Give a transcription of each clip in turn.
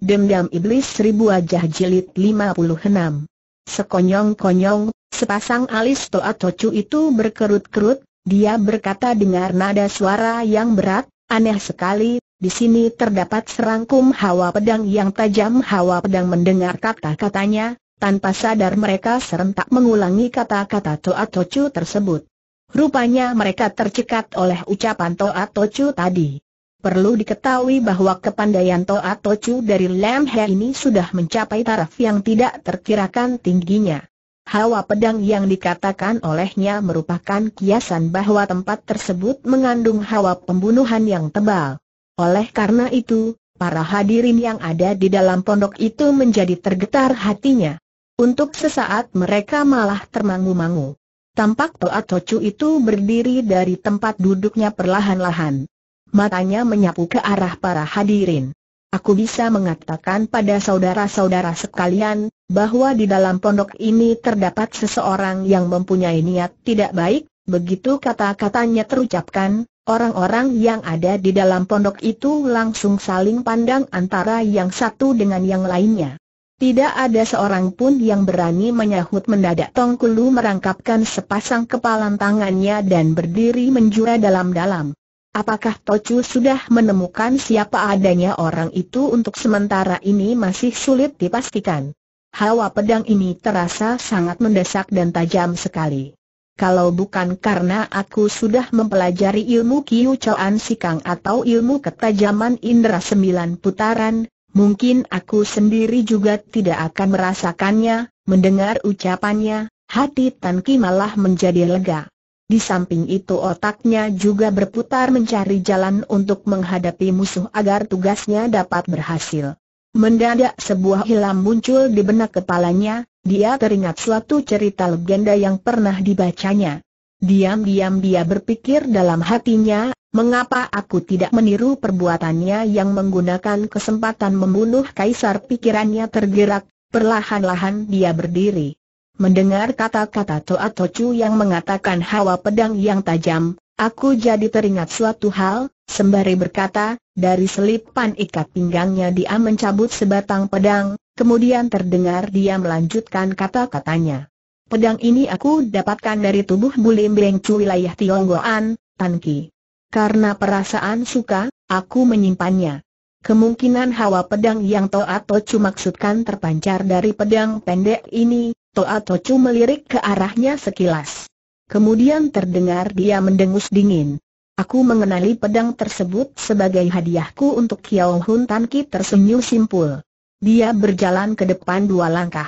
Dendam Iblis Seribu Wajah Jilid 56 Sekonyong-konyong, sepasang alis Toa Tocu itu berkerut-kerut, dia berkata dengar nada suara yang berat, aneh sekali, di sini terdapat serangkum hawa pedang yang tajam hawa pedang mendengar kata-katanya, tanpa sadar mereka serentak mengulangi kata-kata Toa Tocu tersebut. Rupanya mereka tercekat oleh ucapan Toa Tocu tadi. Perlu diketahui bahwa kepandaian Toa Tocu dari Lam He ini sudah mencapai taraf yang tidak terkirakan tingginya. Hawa pedang yang dikatakan olehnya merupakan kiasan bahwa tempat tersebut mengandung hawa pembunuhan yang tebal. Oleh karena itu, para hadirin yang ada di dalam pondok itu menjadi tergetar hatinya. Untuk sesaat mereka malah termangu-mangu. Tampak Toa Tocu itu berdiri dari tempat duduknya perlahan-lahan matanya menyapu ke arah para hadirin. Aku bisa mengatakan pada saudara-saudara sekalian, bahwa di dalam pondok ini terdapat seseorang yang mempunyai niat tidak baik, begitu kata-katanya terucapkan, orang-orang yang ada di dalam pondok itu langsung saling pandang antara yang satu dengan yang lainnya. Tidak ada seorang pun yang berani menyahut mendadak Tongkulu merangkapkan sepasang kepalan tangannya dan berdiri menjura dalam-dalam. Apakah Tocu sudah menemukan siapa adanya orang itu untuk sementara ini masih sulit dipastikan. Hawa pedang ini terasa sangat mendesak dan tajam sekali. Kalau bukan karena aku sudah mempelajari ilmu Kiu Choan Sikang atau ilmu ketajaman indera sembilan putaran, mungkin aku sendiri juga tidak akan merasakannya, mendengar ucapannya, hati Tan Ki malah menjadi lega. Di samping itu otaknya juga berputar mencari jalan untuk menghadapi musuh agar tugasnya dapat berhasil. Mendadak sebuah hilam muncul di benak kepalanya, dia teringat suatu cerita legenda yang pernah dibacanya. Diam-diam dia berpikir dalam hatinya, mengapa aku tidak meniru perbuatannya yang menggunakan kesempatan membunuh kaisar pikirannya tergerak, perlahan-lahan dia berdiri. Mendengar kata-kata Toa Tocu yang mengatakan hawa pedang yang tajam, aku jadi teringat suatu hal, sembari berkata, dari selipan ikat pinggangnya dia mencabut sebatang pedang, kemudian terdengar dia melanjutkan kata-katanya. Pedang ini aku dapatkan dari tubuh Bulim Beng Cu wilayah Tionggoan, Tanki. Karena perasaan suka, aku menyimpannya. Kemungkinan hawa pedang yang Toa Tocu maksudkan terpancar dari pedang pendek ini, Toa Tocu melirik ke arahnya sekilas. Kemudian terdengar dia mendengus dingin. Aku mengenali pedang tersebut sebagai hadiahku untuk Kiao Hun Tan Ki tersenyum simpul. Dia berjalan ke depan dua langkah.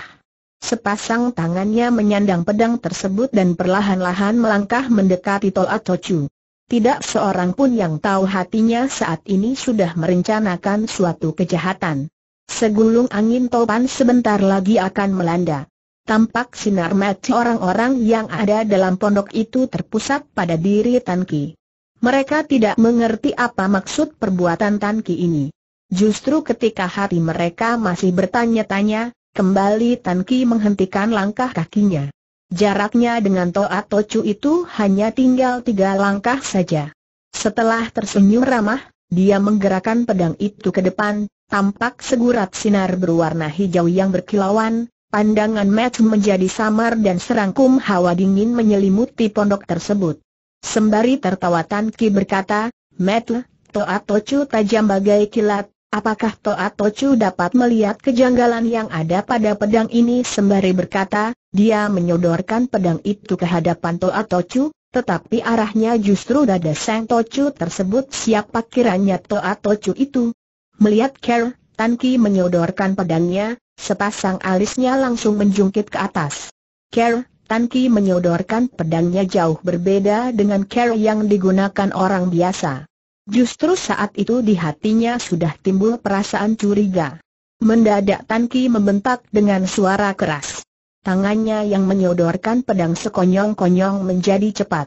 Sepasang tangannya menyandang pedang tersebut dan perlahan-lahan melangkah mendekati Toa Tocu. Tidak seorang pun yang tahu hatinya saat ini sudah merencanakan suatu kejahatan. Segulung angin topan sebentar lagi akan melanda. Tampak sinar mata orang-orang yang ada dalam pondok itu terpusat pada diri Tanki. Mereka tidak mengerti apa maksud perbuatan Tanki ini. Justru ketika hati mereka masih bertanya-tanya, kembali Tanki menghentikan langkah kakinya. Jaraknya dengan Toa Tocu itu hanya tinggal tiga langkah saja. Setelah tersenyum ramah, dia menggerakkan pedang itu ke depan, tampak segurat sinar berwarna hijau yang berkilauan, Pandangan Matt menjadi samar dan serangkum hawa dingin menyelimuti pondok tersebut. Sembari tertawa Tan Ki berkata, Matt, Toa Tocu tajam bagai kilat, apakah Toa Tocu dapat melihat kejanggalan yang ada pada pedang ini sembari berkata, dia menyodorkan pedang itu ke hadapan Toa Tocu, tetapi arahnya justru dada Sang Tocu tersebut siapa kiranya Toa Tocu itu. Melihat Care, Tan Ki menyodorkan pedangnya, sepasang alisnya langsung menjungkit ke atas. Care, Tan Ki menyodorkan pedangnya jauh berbeda dengan care yang digunakan orang biasa. Justru saat itu di hatinya sudah timbul perasaan curiga. Mendadak Tan Ki membentak dengan suara keras. Tangannya yang menyodorkan pedang sekonyong-konyong menjadi cepat.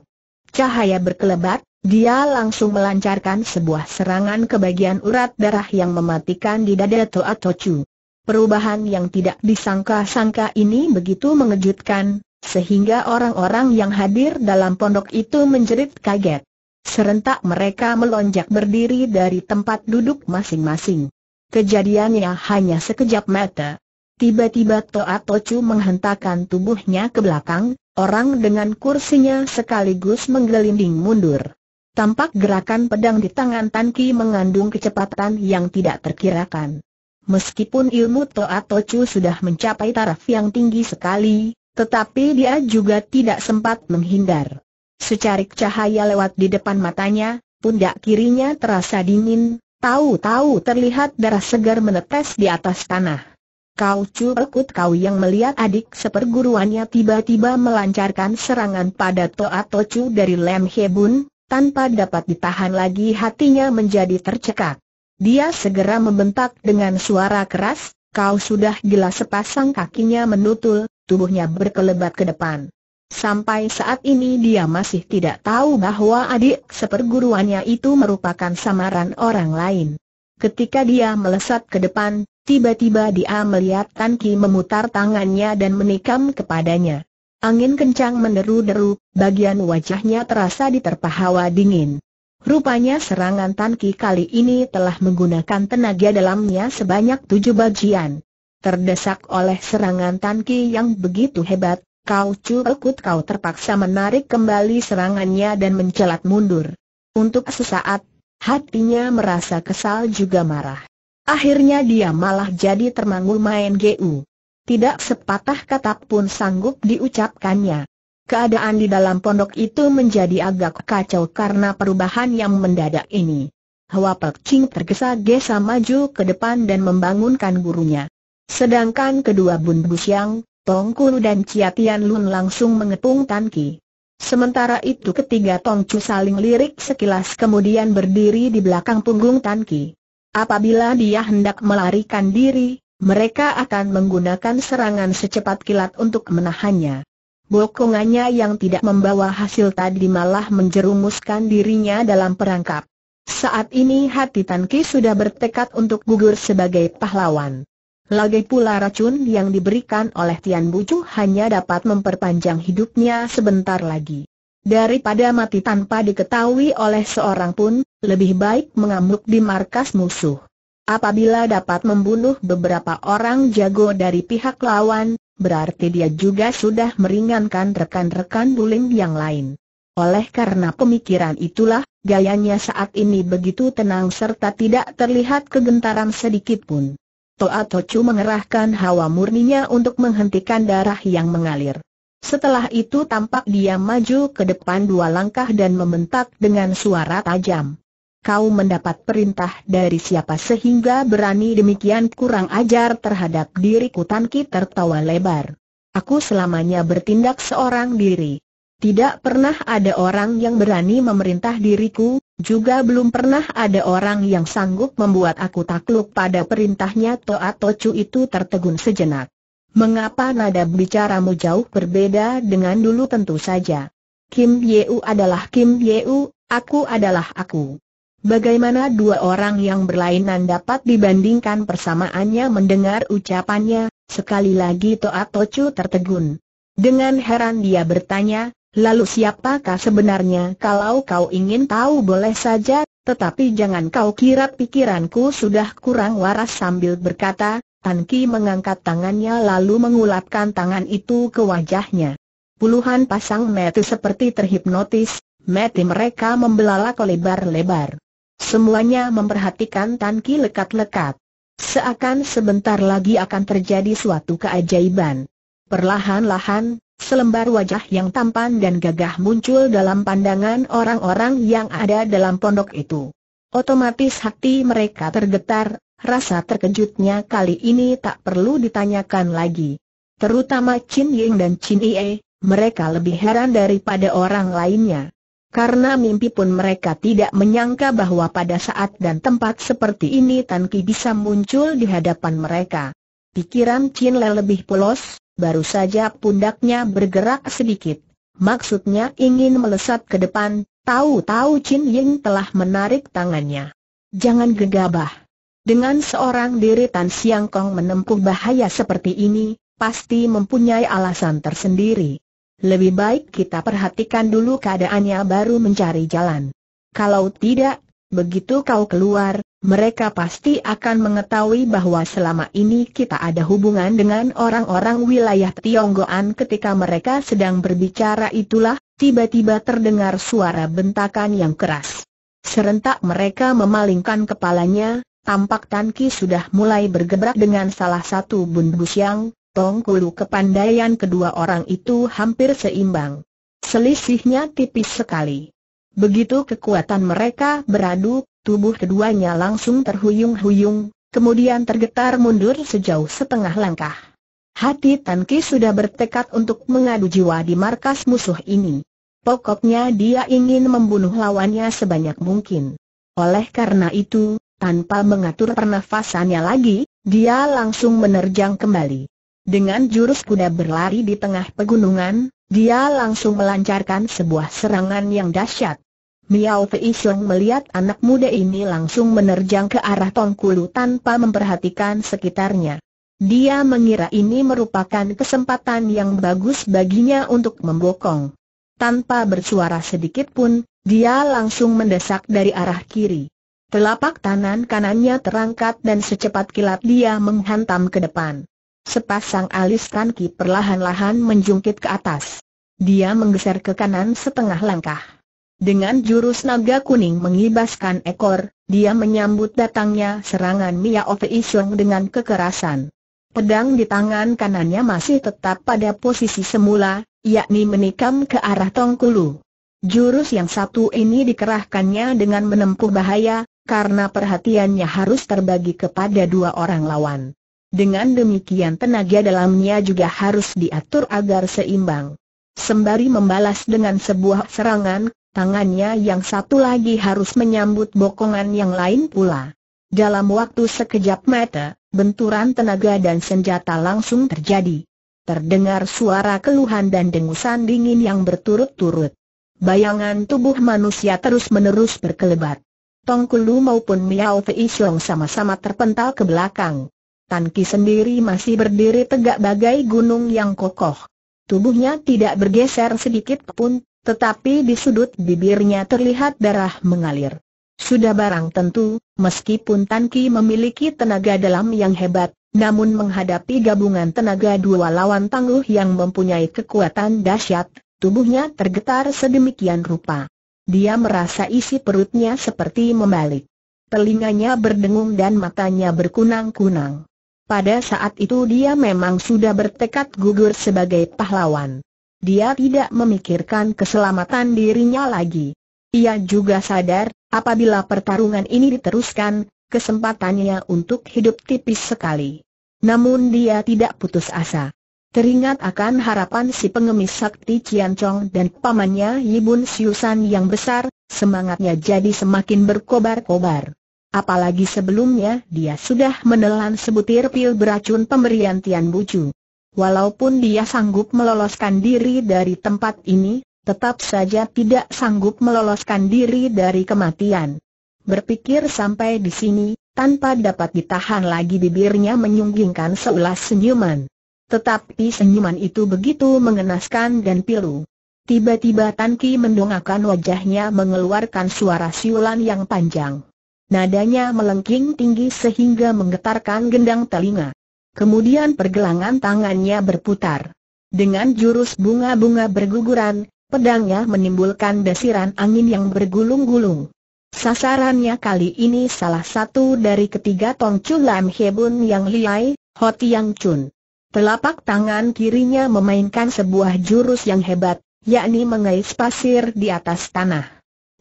Cahaya berkelebat, dia langsung melancarkan sebuah serangan ke bagian urat darah yang mematikan di dada Toa Tocu. Perubahan yang tidak disangka-sangka ini begitu mengejutkan, sehingga orang-orang yang hadir dalam pondok itu menjerit kaget. Serentak mereka melonjak berdiri dari tempat duduk masing-masing. kejadiannya hanya sekejap mata. Tiba-tiba Toa Tocu menghentakkan tubuhnya ke belakang, orang dengan kursinya sekaligus menggelinding mundur. Tampak gerakan pedang di tangan Tan Ki mengandung kecepatan yang tidak terkirakan. Meskipun ilmu Toa Tocu sudah mencapai taraf yang tinggi sekali, tetapi dia juga tidak sempat menghindar. Secarik cahaya lewat di depan matanya, pundak kirinya terasa dingin, tahu-tahu terlihat darah segar menetes di atas tanah. Kau curkut kau yang melihat adik seperguruannya tiba-tiba melancarkan serangan pada Toa Tocu dari Lem Hebun, tanpa dapat ditahan lagi hatinya menjadi tercekat. Dia segera membentak dengan suara keras, kau sudah gila sepasang kakinya menutul, tubuhnya berkelebat ke depan. Sampai saat ini dia masih tidak tahu bahwa adik seperguruannya itu merupakan samaran orang lain. Ketika dia melesat ke depan, Tiba-tiba dia melihat Tan Ki memutar tangannya dan menikam kepadanya. Angin kencang menderu-deru, bagian wajahnya terasa diterpa hawa dingin. Rupanya serangan Tan Ki kali ini telah menggunakan tenaga dalamnya sebanyak tujuh bagian. Terdesak oleh serangan Tan Ki yang begitu hebat, kau curkut kau terpaksa menarik kembali serangannya dan mencelat mundur. Untuk sesaat, hatinya merasa kesal juga marah. Akhirnya dia malah jadi termangu main GU. Tidak sepatah kata pun sanggup diucapkannya. Keadaan di dalam pondok itu menjadi agak kacau karena perubahan yang mendadak ini. Hwa Pek Ching tergesa-gesa maju ke depan dan membangunkan gurunya. Sedangkan kedua Bun Busyang, Tong Kulu dan Chia Tian Lun langsung mengepung Tan Ki. Sementara itu ketiga Tong Chu saling lirik sekilas kemudian berdiri di belakang punggung Tan Ki. Apabila dia hendak melarikan diri, mereka akan menggunakan serangan secepat kilat untuk menahannya. Bokongannya yang tidak membawa hasil tadi malah menjerumuskan dirinya dalam perangkap. Saat ini hati Tan Ki sudah bertekad untuk gugur sebagai pahlawan. Lagi pula racun yang diberikan oleh Tian Bucu hanya dapat memperpanjang hidupnya sebentar lagi. Daripada mati tanpa diketahui oleh seorang pun, lebih baik mengamuk di markas musuh. Apabila dapat membunuh beberapa orang jago dari pihak lawan, berarti dia juga sudah meringankan rekan-rekan buling yang lain. Oleh karena pemikiran itulah, gayanya saat ini begitu tenang serta tidak terlihat kegentaran sedikit pun. Toa Tocu mengerahkan hawa murninya untuk menghentikan darah yang mengalir. Setelah itu tampak dia maju ke depan dua langkah dan membentak dengan suara tajam. Kau mendapat perintah dari siapa sehingga berani demikian kurang ajar terhadap diriku Tanki tertawa lebar. Aku selamanya bertindak seorang diri. Tidak pernah ada orang yang berani memerintah diriku, juga belum pernah ada orang yang sanggup membuat aku takluk pada perintahnya Toa Tocu itu tertegun sejenak. Mengapa nada bicaramu jauh berbeda dengan dulu tentu saja. Kim Yeu adalah Kim Yeu, aku adalah aku. Bagaimana dua orang yang berlainan dapat dibandingkan persamaannya mendengar ucapannya, sekali lagi Toa Tocu tertegun. Dengan heran dia bertanya, lalu siapakah sebenarnya kalau kau ingin tahu boleh saja, tetapi jangan kau kira pikiranku sudah kurang waras sambil berkata, Tan Ki mengangkat tangannya lalu mengulapkan tangan itu ke wajahnya. Puluhan pasang mata seperti terhipnotis, mata mereka membelalak lebar-lebar. Semuanya memperhatikan Tan Ki lekat-lekat. Seakan sebentar lagi akan terjadi suatu keajaiban. Perlahan-lahan, selembar wajah yang tampan dan gagah muncul dalam pandangan orang-orang yang ada dalam pondok itu. Otomatis hati mereka tergetar, Rasa terkejutnya kali ini tak perlu ditanyakan lagi. Terutama Chin Ying dan Chin Ie, mereka lebih heran daripada orang lainnya. Karena mimpi pun mereka tidak menyangka bahwa pada saat dan tempat seperti ini Tan Ki bisa muncul di hadapan mereka. Pikiran Chin Le lebih polos, baru saja pundaknya bergerak sedikit. Maksudnya ingin melesat ke depan, tahu-tahu Chin Ying telah menarik tangannya. Jangan gegabah. Dengan seorang diri Tan Siang Kong menempuh bahaya seperti ini, pasti mempunyai alasan tersendiri. Lebih baik kita perhatikan dulu keadaannya baru mencari jalan. Kalau tidak, begitu kau keluar, mereka pasti akan mengetahui bahwa selama ini kita ada hubungan dengan orang-orang wilayah Tionggoan ketika mereka sedang berbicara itulah, tiba-tiba terdengar suara bentakan yang keras. Serentak mereka memalingkan kepalanya, tampak Tan Ki sudah mulai bergebrak dengan salah satu bundus yang, Tong Kulu kepandaian kedua orang itu hampir seimbang. Selisihnya tipis sekali. Begitu kekuatan mereka beradu, tubuh keduanya langsung terhuyung-huyung, kemudian tergetar mundur sejauh setengah langkah. Hati Tan Ki sudah bertekad untuk mengadu jiwa di markas musuh ini. Pokoknya dia ingin membunuh lawannya sebanyak mungkin. Oleh karena itu, tanpa mengatur pernafasannya lagi, dia langsung menerjang kembali. Dengan jurus kuda berlari di tengah pegunungan, dia langsung melancarkan sebuah serangan yang dahsyat. Miao Fei Xiong melihat anak muda ini langsung menerjang ke arah Tongkulu tanpa memperhatikan sekitarnya. Dia mengira ini merupakan kesempatan yang bagus baginya untuk membokong. Tanpa bersuara sedikit pun, dia langsung mendesak dari arah kiri. Telapak tangan kanannya terangkat dan secepat kilat dia menghantam ke depan. Sepasang alis Tanki perlahan-lahan menjungkit ke atas. Dia menggeser ke kanan setengah langkah. Dengan jurus naga kuning mengibaskan ekor, dia menyambut datangnya serangan Mia Ofeisong dengan kekerasan. Pedang di tangan kanannya masih tetap pada posisi semula, yakni menikam ke arah Tongkulu. Jurus yang satu ini dikerahkannya dengan menempuh bahaya, karena perhatiannya harus terbagi kepada dua orang lawan. Dengan demikian tenaga dalamnya juga harus diatur agar seimbang. Sembari membalas dengan sebuah serangan, tangannya yang satu lagi harus menyambut bokongan yang lain pula. Dalam waktu sekejap mata, benturan tenaga dan senjata langsung terjadi. Terdengar suara keluhan dan dengusan dingin yang berturut-turut. Bayangan tubuh manusia terus-menerus berkelebat. Tong Kulu maupun Miao Fei Xiong sama-sama terpental ke belakang. Tan Ki sendiri masih berdiri tegak bagai gunung yang kokoh. Tubuhnya tidak bergeser sedikit pun, tetapi di sudut bibirnya terlihat darah mengalir. Sudah barang tentu, meskipun Tan Ki memiliki tenaga dalam yang hebat, namun menghadapi gabungan tenaga dua lawan tangguh yang mempunyai kekuatan dahsyat, tubuhnya tergetar sedemikian rupa. Dia merasa isi perutnya seperti membalik. Telinganya berdengung dan matanya berkunang-kunang. Pada saat itu dia memang sudah bertekad gugur sebagai pahlawan. Dia tidak memikirkan keselamatan dirinya lagi. Ia juga sadar, apabila pertarungan ini diteruskan, kesempatannya untuk hidup tipis sekali. Namun dia tidak putus asa. Teringat akan harapan si pengemis sakti Cian Chong dan pamannya Yibun Siusan yang besar, semangatnya jadi semakin berkobar-kobar. Apalagi sebelumnya dia sudah menelan sebutir pil beracun pemberian Tian Bucu. Walaupun dia sanggup meloloskan diri dari tempat ini, tetap saja tidak sanggup meloloskan diri dari kematian. Berpikir sampai di sini, tanpa dapat ditahan lagi bibirnya menyunggingkan seulas senyuman. Tetapi senyuman itu begitu mengenaskan dan pilu. Tiba-tiba Tan Ki mendongakkan wajahnya mengeluarkan suara siulan yang panjang. Nadanya melengking tinggi sehingga menggetarkan gendang telinga. Kemudian pergelangan tangannya berputar. Dengan jurus bunga-bunga berguguran, pedangnya menimbulkan desiran angin yang bergulung-gulung. Sasarannya kali ini salah satu dari ketiga Tong Chun Lam Hebun yang liai, Ho Tiang Chun. Telapak tangan kirinya memainkan sebuah jurus yang hebat, yakni mengais pasir di atas tanah.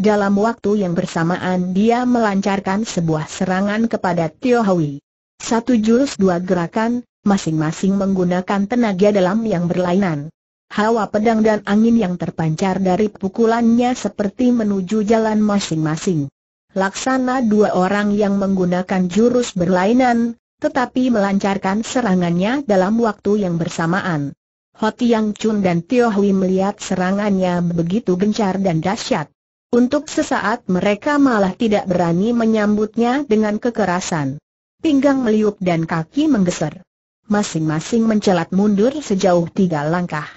Dalam waktu yang bersamaan dia melancarkan sebuah serangan kepada Tio Hui. Satu jurus dua gerakan, masing-masing menggunakan tenaga dalam yang berlainan. Hawa pedang dan angin yang terpancar dari pukulannya seperti menuju jalan masing-masing. Laksana dua orang yang menggunakan jurus berlainan, tetapi melancarkan serangannya dalam waktu yang bersamaan. Hoti Yang Chun dan Tio Hui melihat serangannya begitu gencar dan dahsyat. Untuk sesaat mereka malah tidak berani menyambutnya dengan kekerasan pinggang meliuk dan kaki menggeser. Masing-masing mencelat mundur sejauh tiga langkah.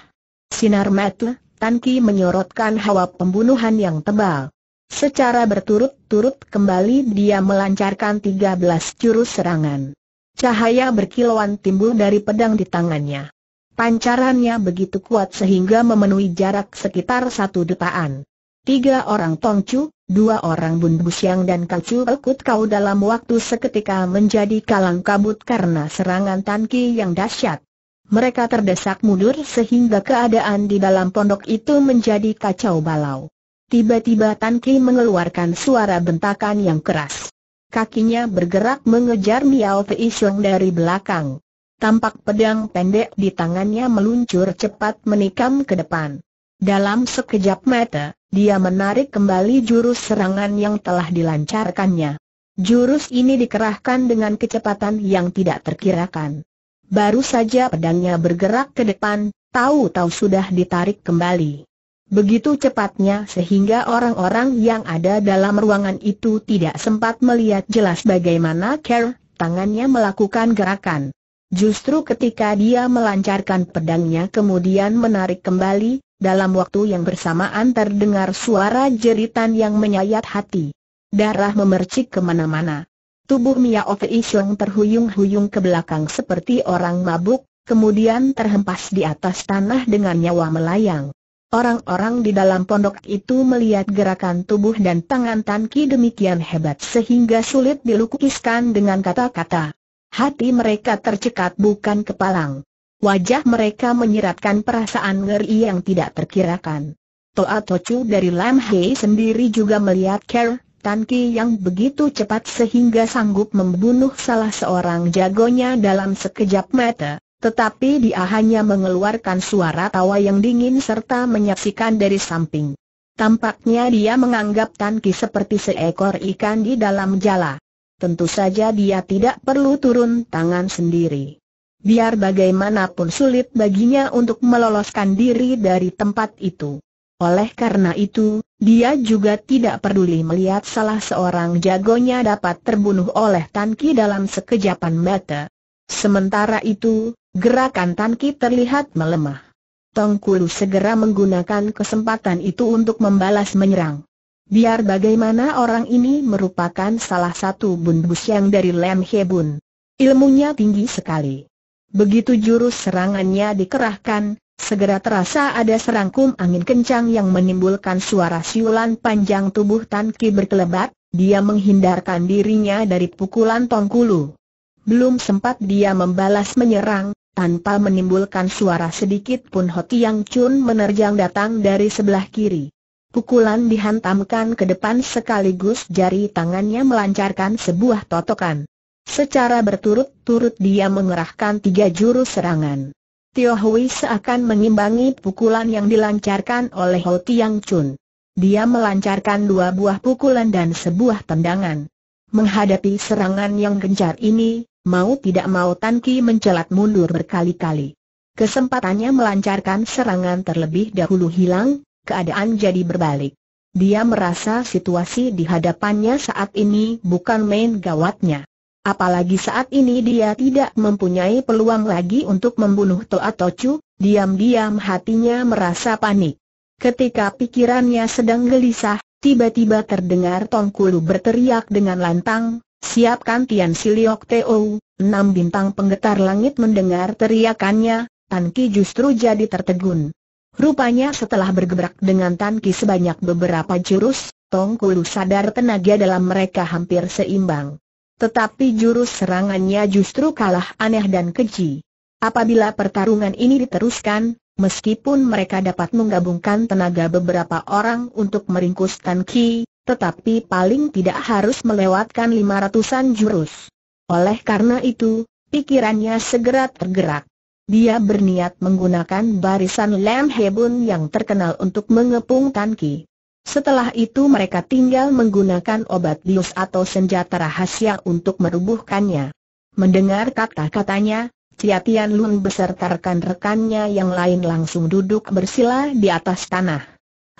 Sinar mata, Tan Ki menyorotkan hawa pembunuhan yang tebal. Secara berturut-turut kembali dia melancarkan 13 jurus serangan. Cahaya berkilauan timbul dari pedang di tangannya. Pancarannya begitu kuat sehingga memenuhi jarak sekitar satu detaan. Tiga orang Tongcu, dua orang Bun Busyang dan Kacu Ekut Kau dalam waktu seketika menjadi kalang kabut karena serangan Tanki yang dahsyat. Mereka terdesak mundur sehingga keadaan di dalam pondok itu menjadi kacau balau. Tiba-tiba Tan Ki mengeluarkan suara bentakan yang keras. Kakinya bergerak mengejar Miao Fei Xiong dari belakang. Tampak pedang pendek di tangannya meluncur cepat menikam ke depan. Dalam sekejap mata, dia menarik kembali jurus serangan yang telah dilancarkannya. Jurus ini dikerahkan dengan kecepatan yang tidak terkirakan. Baru saja pedangnya bergerak ke depan, tahu-tahu sudah ditarik kembali. Begitu cepatnya sehingga orang-orang yang ada dalam ruangan itu tidak sempat melihat jelas bagaimana Care, tangannya melakukan gerakan. Justru ketika dia melancarkan pedangnya kemudian menarik kembali, dalam waktu yang bersamaan terdengar suara jeritan yang menyayat hati. Darah memercik ke mana-mana. Tubuh Mia Fei terhuyung-huyung ke belakang seperti orang mabuk, kemudian terhempas di atas tanah dengan nyawa melayang. Orang-orang di dalam pondok itu melihat gerakan tubuh dan tangan Tan Ki demikian hebat sehingga sulit dilukiskan dengan kata-kata. Hati mereka tercekat bukan kepalang. Wajah mereka menyiratkan perasaan ngeri yang tidak terkirakan. Toa Tocu dari Lam Hei sendiri juga melihat Ker, Tan Ki yang begitu cepat sehingga sanggup membunuh salah seorang jagonya dalam sekejap mata. Tetapi dia hanya mengeluarkan suara tawa yang dingin serta menyaksikan dari samping. Tampaknya dia menganggap Tan Ki seperti seekor ikan di dalam jala. Tentu saja dia tidak perlu turun tangan sendiri. Biar bagaimanapun sulit baginya untuk meloloskan diri dari tempat itu. Oleh karena itu, dia juga tidak peduli melihat salah seorang jagonya dapat terbunuh oleh Tan Ki dalam sekejapan mata. Sementara itu, Gerakan Tan Ki terlihat melemah. Tong Kulu segera menggunakan kesempatan itu untuk membalas menyerang. Biar bagaimana orang ini merupakan salah satu bun yang dari Lem Hebun. Ilmunya tinggi sekali. Begitu jurus serangannya dikerahkan, segera terasa ada serangkum angin kencang yang menimbulkan suara siulan panjang tubuh Tan Ki berkelebat, dia menghindarkan dirinya dari pukulan Tong Kulu. Belum sempat dia membalas menyerang, tanpa menimbulkan suara sedikit pun Ho Tiang Chun menerjang datang dari sebelah kiri. Pukulan dihantamkan ke depan sekaligus jari tangannya melancarkan sebuah totokan. Secara berturut-turut dia mengerahkan tiga jurus serangan. Tio Hui seakan mengimbangi pukulan yang dilancarkan oleh Ho Tiang Chun. Dia melancarkan dua buah pukulan dan sebuah tendangan. Menghadapi serangan yang gencar ini, Mau tidak mau Tan Ki mencelat mundur berkali-kali. Kesempatannya melancarkan serangan terlebih dahulu hilang, keadaan jadi berbalik. Dia merasa situasi di hadapannya saat ini bukan main gawatnya. Apalagi saat ini dia tidak mempunyai peluang lagi untuk membunuh Toa Tocu, diam-diam hatinya merasa panik. Ketika pikirannya sedang gelisah, tiba-tiba terdengar Tongkulu berteriak dengan lantang, Siapkan Tian Siliok Teo, enam bintang penggetar langit mendengar teriakannya, Tan Ki justru jadi tertegun. Rupanya setelah bergebrak dengan Tan Ki sebanyak beberapa jurus, Tong Kulu sadar tenaga dalam mereka hampir seimbang. Tetapi jurus serangannya justru kalah aneh dan keji. Apabila pertarungan ini diteruskan, meskipun mereka dapat menggabungkan tenaga beberapa orang untuk meringkus Tan Ki, tetapi paling tidak harus melewatkan lima ratusan jurus. Oleh karena itu, pikirannya segera tergerak. Dia berniat menggunakan barisan Lam Hebun yang terkenal untuk mengepung Tanki. Setelah itu mereka tinggal menggunakan obat bius atau senjata rahasia untuk merubuhkannya. Mendengar kata-katanya, Ciatian Lun beserta rekan-rekannya yang lain langsung duduk bersila di atas tanah.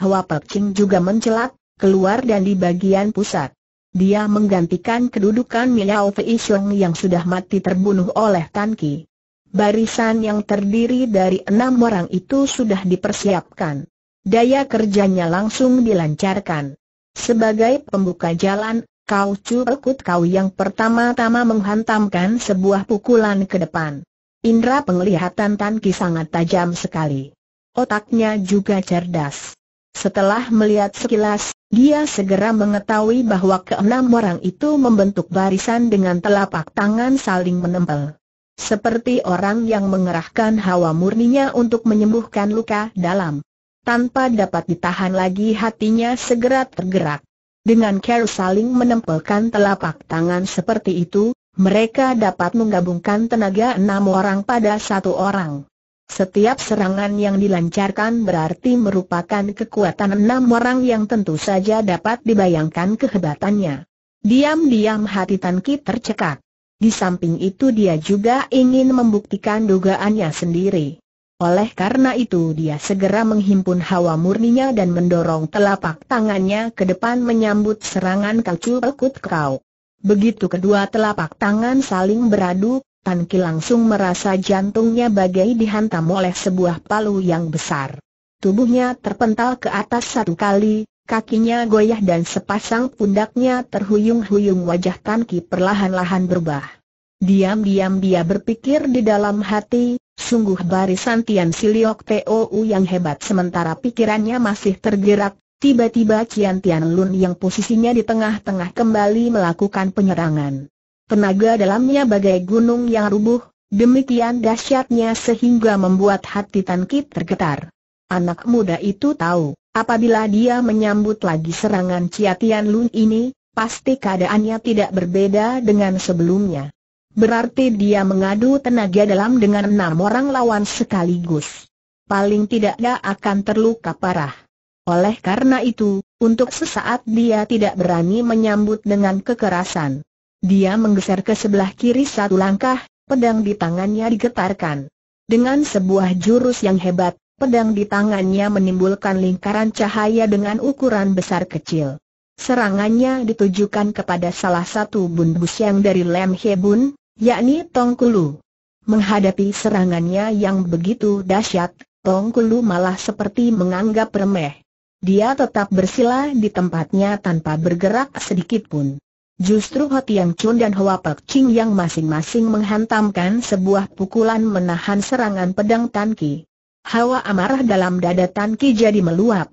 Hwa Pek juga mencelat, keluar dan di bagian pusat. Dia menggantikan kedudukan Miao Fei Xiong yang sudah mati terbunuh oleh Tan Ki. Barisan yang terdiri dari enam orang itu sudah dipersiapkan. Daya kerjanya langsung dilancarkan. Sebagai pembuka jalan, kau curkut kau yang pertama-tama menghantamkan sebuah pukulan ke depan. Indra penglihatan Tan Ki sangat tajam sekali. Otaknya juga cerdas. Setelah melihat sekilas, dia segera mengetahui bahwa keenam orang itu membentuk barisan dengan telapak tangan saling menempel. Seperti orang yang mengerahkan hawa murninya untuk menyembuhkan luka dalam. Tanpa dapat ditahan lagi hatinya segera tergerak. Dengan care saling menempelkan telapak tangan seperti itu, mereka dapat menggabungkan tenaga enam orang pada satu orang. Setiap serangan yang dilancarkan berarti merupakan kekuatan enam orang yang tentu saja dapat dibayangkan kehebatannya. Diam-diam hati Tan Ki tercekat. Di samping itu dia juga ingin membuktikan dugaannya sendiri. Oleh karena itu dia segera menghimpun hawa murninya dan mendorong telapak tangannya ke depan menyambut serangan kacu pekut kau. Begitu kedua telapak tangan saling beradu, Tan Ki langsung merasa jantungnya bagai dihantam oleh sebuah palu yang besar. Tubuhnya terpental ke atas satu kali, kakinya goyah dan sepasang pundaknya terhuyung-huyung wajah Tan Ki perlahan-lahan berubah. Diam-diam dia berpikir di dalam hati, sungguh barisan Tian Siliok TOU yang hebat sementara pikirannya masih tergerak, tiba-tiba Cian Tian Lun yang posisinya di tengah-tengah kembali melakukan penyerangan. Tenaga dalamnya bagai gunung yang rubuh, demikian dahsyatnya sehingga membuat hati Tan Kit tergetar. Anak muda itu tahu, apabila dia menyambut lagi serangan Ciatian Lun ini, pasti keadaannya tidak berbeda dengan sebelumnya. Berarti dia mengadu tenaga dalam dengan enam orang lawan sekaligus. Paling tidak dia akan terluka parah. Oleh karena itu, untuk sesaat dia tidak berani menyambut dengan kekerasan. Dia menggeser ke sebelah kiri satu langkah, pedang di tangannya digetarkan. Dengan sebuah jurus yang hebat, pedang di tangannya menimbulkan lingkaran cahaya dengan ukuran besar kecil. Serangannya ditujukan kepada salah satu bun yang dari Lem Hebun, yakni Tong Kulu. Menghadapi serangannya yang begitu dahsyat, Tong Kulu malah seperti menganggap remeh. Dia tetap bersila di tempatnya tanpa bergerak sedikit pun. Justru Ho Tiang Chun dan Hoa Pek Ching yang masing-masing menghantamkan sebuah pukulan menahan serangan pedang Tan Ki. Hawa amarah dalam dada Tan Ki jadi meluap.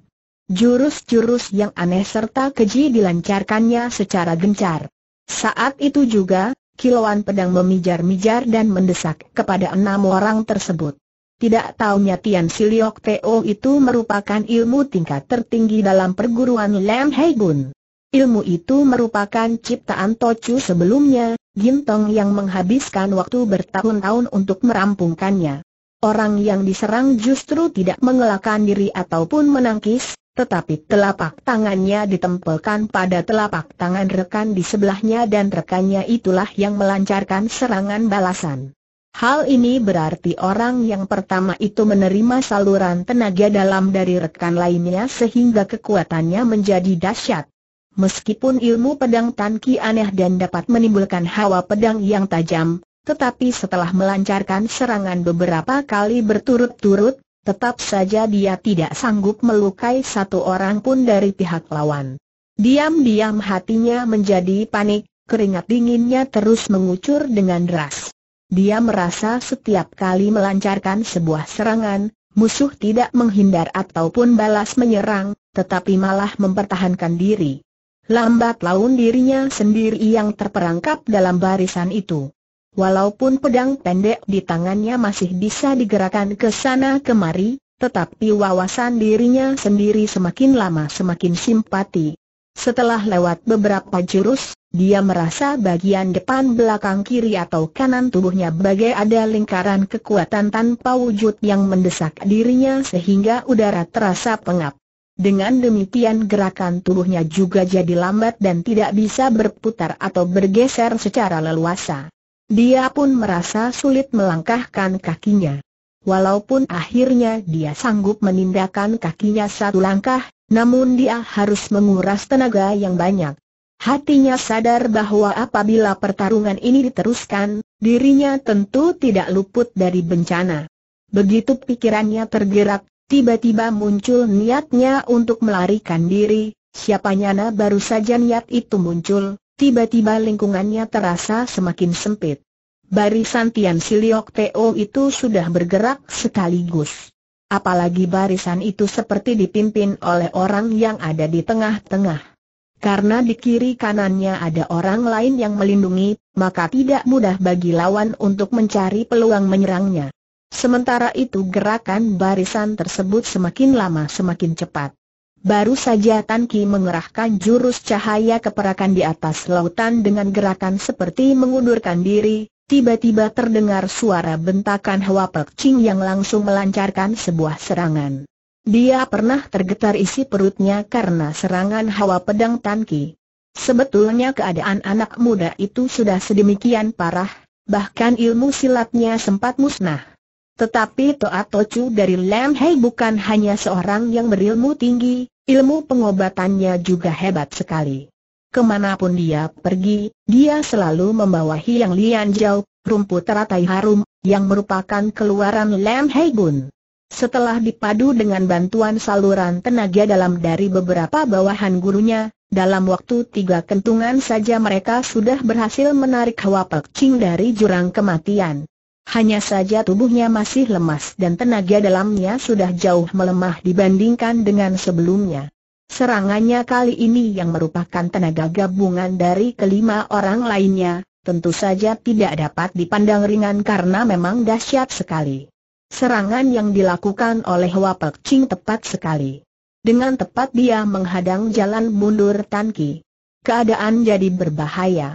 Jurus-jurus yang aneh serta keji dilancarkannya secara gencar. Saat itu juga, kilauan pedang memijar-mijar dan mendesak kepada enam orang tersebut. Tidak tahunya Tian Siliok Teo itu merupakan ilmu tingkat tertinggi dalam perguruan Lam Hai Bun. Ilmu itu merupakan ciptaan Tocu sebelumnya, Gintong yang menghabiskan waktu bertahun-tahun untuk merampungkannya. Orang yang diserang justru tidak mengelakkan diri ataupun menangkis, tetapi telapak tangannya ditempelkan pada telapak tangan rekan di sebelahnya dan rekannya itulah yang melancarkan serangan balasan. Hal ini berarti orang yang pertama itu menerima saluran tenaga dalam dari rekan lainnya sehingga kekuatannya menjadi dahsyat. Meskipun ilmu pedang Tan Ki aneh dan dapat menimbulkan hawa pedang yang tajam, tetapi setelah melancarkan serangan beberapa kali berturut-turut, tetap saja dia tidak sanggup melukai satu orang pun dari pihak lawan. Diam-diam hatinya menjadi panik, keringat dinginnya terus mengucur dengan deras. Dia merasa setiap kali melancarkan sebuah serangan, musuh tidak menghindar ataupun balas menyerang, tetapi malah mempertahankan diri. Lambat laun dirinya sendiri yang terperangkap dalam barisan itu. Walaupun pedang pendek di tangannya masih bisa digerakkan ke sana kemari, tetapi wawasan dirinya sendiri semakin lama semakin simpati. Setelah lewat beberapa jurus, dia merasa bagian depan belakang kiri atau kanan tubuhnya bagai ada lingkaran kekuatan tanpa wujud yang mendesak dirinya sehingga udara terasa pengap. Dengan demikian gerakan tubuhnya juga jadi lambat dan tidak bisa berputar atau bergeser secara leluasa. Dia pun merasa sulit melangkahkan kakinya. Walaupun akhirnya dia sanggup menindakkan kakinya satu langkah, namun dia harus menguras tenaga yang banyak. Hatinya sadar bahwa apabila pertarungan ini diteruskan, dirinya tentu tidak luput dari bencana. Begitu pikirannya tergerak, Tiba-tiba muncul niatnya untuk melarikan diri, Siapa nyana baru saja niat itu muncul, tiba-tiba lingkungannya terasa semakin sempit. Barisan Tian Siliok Teo itu sudah bergerak sekaligus. Apalagi barisan itu seperti dipimpin oleh orang yang ada di tengah-tengah. Karena di kiri kanannya ada orang lain yang melindungi, maka tidak mudah bagi lawan untuk mencari peluang menyerangnya. Sementara itu gerakan barisan tersebut semakin lama semakin cepat. Baru saja Tan Ki mengerahkan jurus cahaya keperakan di atas lautan dengan gerakan seperti mengundurkan diri, Tiba-tiba terdengar suara bentakan Hwa Pek Ching yang langsung melancarkan sebuah serangan. Dia pernah tergetar isi perutnya karena serangan hawa pedang Tanki. Sebetulnya keadaan anak muda itu sudah sedemikian parah, bahkan ilmu silatnya sempat musnah. Tetapi Toa Tocu dari Lam Hei bukan hanya seorang yang berilmu tinggi, ilmu pengobatannya juga hebat sekali. Ke mana pun dia pergi, dia selalu membawa Hiang Lian Jiao, rumput teratai harum, yang merupakan keluaran Lam Hei Bun. Setelah dipadu dengan bantuan saluran tenaga dalam dari beberapa bawahan gurunya, dalam waktu tiga kentungan saja mereka sudah berhasil menarik Hawa Pek Ching dari jurang kematian. Hanya saja tubuhnya masih lemas dan tenaga dalamnya sudah jauh melemah dibandingkan dengan sebelumnya. Serangannya kali ini yang merupakan tenaga gabungan dari kelima orang lainnya, tentu saja tidak dapat dipandang ringan karena memang dahsyat sekali. Serangan yang dilakukan oleh Wapek Ching tepat sekali. Dengan tepat dia menghadang jalan mundur Tanki. Keadaan jadi berbahaya.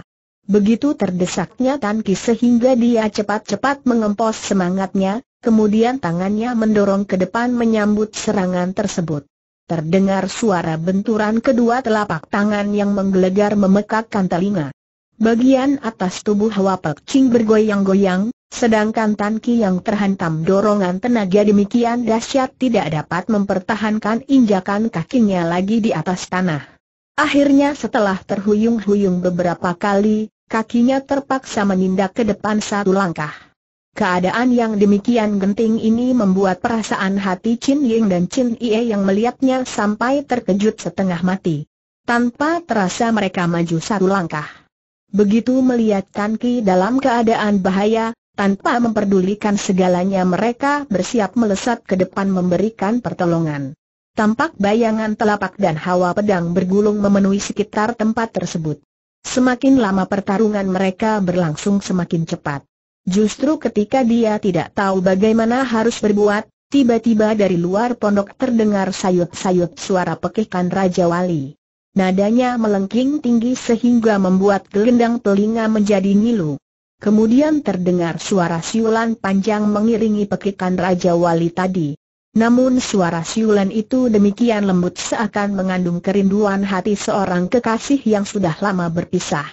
Begitu terdesaknya Tanki sehingga dia cepat-cepat mengempos semangatnya, kemudian tangannya mendorong ke depan menyambut serangan tersebut. Terdengar suara benturan kedua telapak tangan yang menggelegar memekakkan telinga. Bagian atas tubuh Wapek Ching bergoyang-goyang, sedangkan Tan Ki yang terhantam dorongan tenaga demikian dahsyat tidak dapat mempertahankan injakan kakinya lagi di atas tanah. Akhirnya setelah terhuyung-huyung beberapa kali, kakinya terpaksa menindak ke depan satu langkah. Keadaan yang demikian genting ini membuat perasaan hati Chin Ying dan Chin Ie yang melihatnya sampai terkejut setengah mati. Tanpa terasa mereka maju satu langkah. Begitu melihat Tan Ki dalam keadaan bahaya, tanpa memperdulikan segalanya mereka bersiap melesat ke depan memberikan pertolongan. Tampak bayangan telapak dan hawa pedang bergulung memenuhi sekitar tempat tersebut. Semakin lama pertarungan mereka berlangsung semakin cepat. Justru ketika dia tidak tahu bagaimana harus berbuat, tiba-tiba dari luar pondok terdengar sayut-sayut suara pekikan Raja Wali. Nadanya melengking tinggi sehingga membuat gelendang telinga menjadi ngilu. Kemudian terdengar suara siulan panjang mengiringi pekikan Raja Wali tadi. Namun suara siulan itu demikian lembut seakan mengandung kerinduan hati seorang kekasih yang sudah lama berpisah.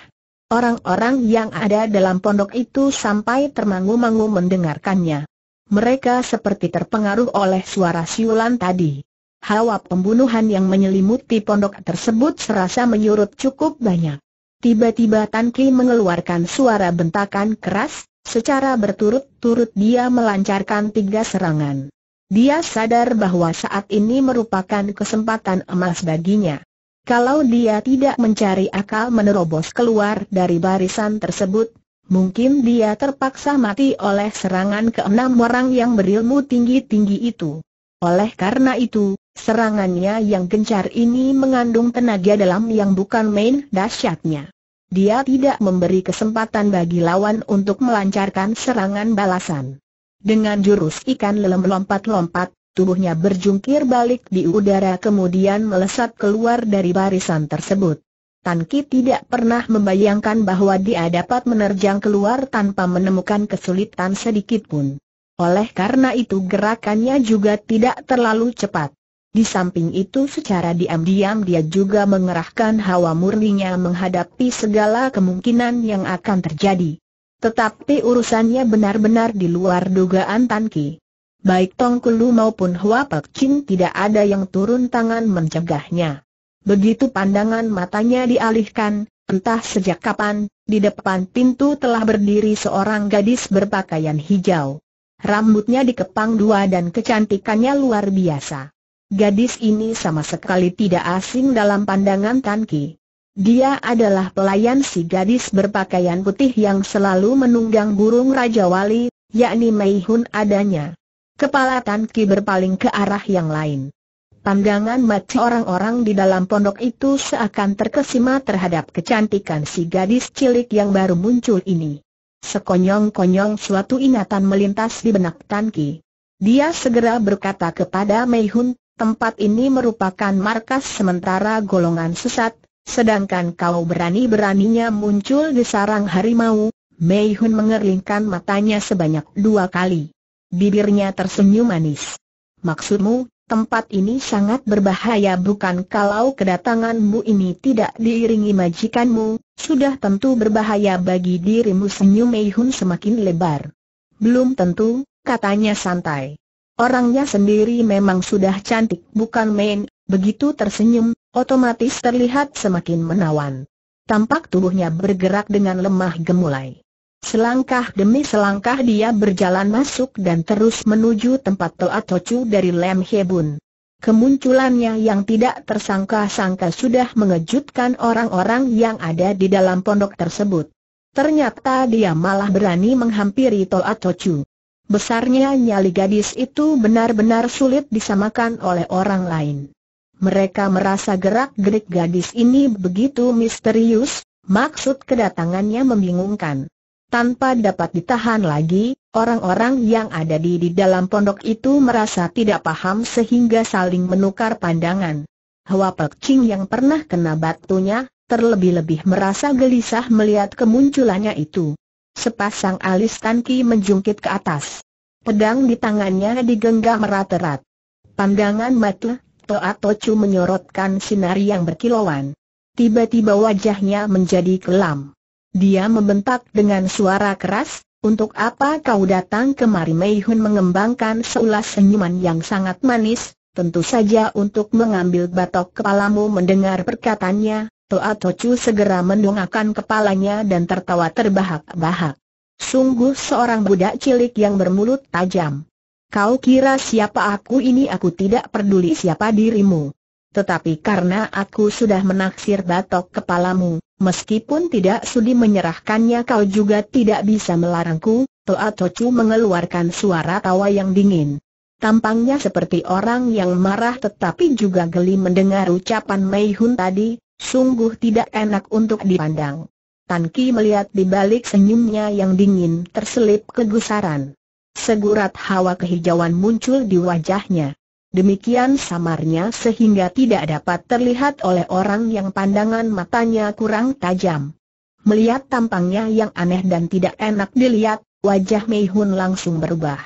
Orang-orang yang ada dalam pondok itu sampai termangu-mangu mendengarkannya. Mereka seperti terpengaruh oleh suara siulan tadi. Hawa pembunuhan yang menyelimuti pondok tersebut serasa menyurut cukup banyak. Tiba-tiba Tan Ki mengeluarkan suara bentakan keras, secara berturut-turut dia melancarkan tiga serangan. Dia sadar bahwa saat ini merupakan kesempatan emas baginya. Kalau dia tidak mencari akal menerobos keluar dari barisan tersebut, mungkin dia terpaksa mati oleh serangan keenam orang yang berilmu tinggi-tinggi itu. Oleh karena itu, serangannya yang gencar ini mengandung tenaga dalam yang bukan main dahsyatnya. Dia tidak memberi kesempatan bagi lawan untuk melancarkan serangan balasan. Dengan jurus ikan lelem lompat-lompat, tubuhnya berjungkir balik di udara kemudian melesat keluar dari barisan tersebut. Tan Ki tidak pernah membayangkan bahwa dia dapat menerjang keluar tanpa menemukan kesulitan sedikit pun. Oleh karena itu gerakannya juga tidak terlalu cepat. Di samping itu secara diam-diam dia juga mengerahkan hawa murninya menghadapi segala kemungkinan yang akan terjadi. Tetapi urusannya benar-benar di luar dugaan Tan Ki. Baik Tong Kulu maupun Hua Pek Chin tidak ada yang turun tangan mencegahnya. Begitu pandangan matanya dialihkan, entah sejak kapan, di depan pintu telah berdiri seorang gadis berpakaian hijau. Rambutnya dikepang dua dan kecantikannya luar biasa. Gadis ini sama sekali tidak asing dalam pandangan Tan Ki. Dia adalah pelayan si gadis berpakaian putih yang selalu menunggang burung Raja Wali, yakni Mei Hun adanya. Kepala Tan Ki berpaling ke arah yang lain. Pandangan mata orang-orang di dalam pondok itu seakan terkesima terhadap kecantikan si gadis cilik yang baru muncul ini. Sekonyong-konyong suatu ingatan melintas di benak Tan Ki. Dia segera berkata kepada Mei Hun, tempat ini merupakan markas sementara golongan sesat, sedangkan kau berani-beraninya muncul di sarang harimau, Mei Hun mengerlingkan matanya sebanyak dua kali. Bibirnya tersenyum manis. Maksudmu, tempat ini sangat berbahaya bukan kalau kedatanganmu ini tidak diiringi majikanmu, sudah tentu berbahaya bagi dirimu senyum Mei Hun semakin lebar. Belum tentu, katanya santai. Orangnya sendiri memang sudah cantik bukan main, begitu tersenyum, otomatis terlihat semakin menawan. Tampak tubuhnya bergerak dengan lemah gemulai. Selangkah demi selangkah dia berjalan masuk dan terus menuju tempat Toa Tocu dari Lem Hebun. Kemunculannya yang tidak tersangka-sangka sudah mengejutkan orang-orang yang ada di dalam pondok tersebut. Ternyata dia malah berani menghampiri Toa Tocu. Besarnya nyali gadis itu benar-benar sulit disamakan oleh orang lain. Mereka merasa gerak-gerik gadis ini begitu misterius, maksud kedatangannya membingungkan. Tanpa dapat ditahan lagi, orang-orang yang ada di, di dalam pondok itu merasa tidak paham sehingga saling menukar pandangan. Hawa Pek yang pernah kena batunya, terlebih-lebih merasa gelisah melihat kemunculannya itu. Sepasang alis Tan Ki menjungkit ke atas. Pedang di tangannya digenggam erat-erat. Pandangan mata, Toa Tocu menyorotkan sinar yang berkilauan. Tiba-tiba wajahnya menjadi kelam. Dia membentak dengan suara keras, untuk apa kau datang kemari Mei Hun mengembangkan seulas senyuman yang sangat manis, tentu saja untuk mengambil batok kepalamu mendengar perkataannya, Toa Tocu segera mendongakkan kepalanya dan tertawa terbahak-bahak. Sungguh seorang budak cilik yang bermulut tajam. Kau kira siapa aku ini aku tidak peduli siapa dirimu. Tetapi karena aku sudah menaksir batok kepalamu, meskipun tidak sudi menyerahkannya kau juga tidak bisa melarangku, Toa Tocu mengeluarkan suara tawa yang dingin. Tampangnya seperti orang yang marah tetapi juga geli mendengar ucapan Mei Hun tadi, Sungguh tidak enak untuk dipandang. Tan Ki melihat di balik senyumnya yang dingin terselip kegusaran. Segurat hawa kehijauan muncul di wajahnya. Demikian samarnya sehingga tidak dapat terlihat oleh orang yang pandangan matanya kurang tajam. Melihat tampangnya yang aneh dan tidak enak dilihat, wajah Mei Hun langsung berubah.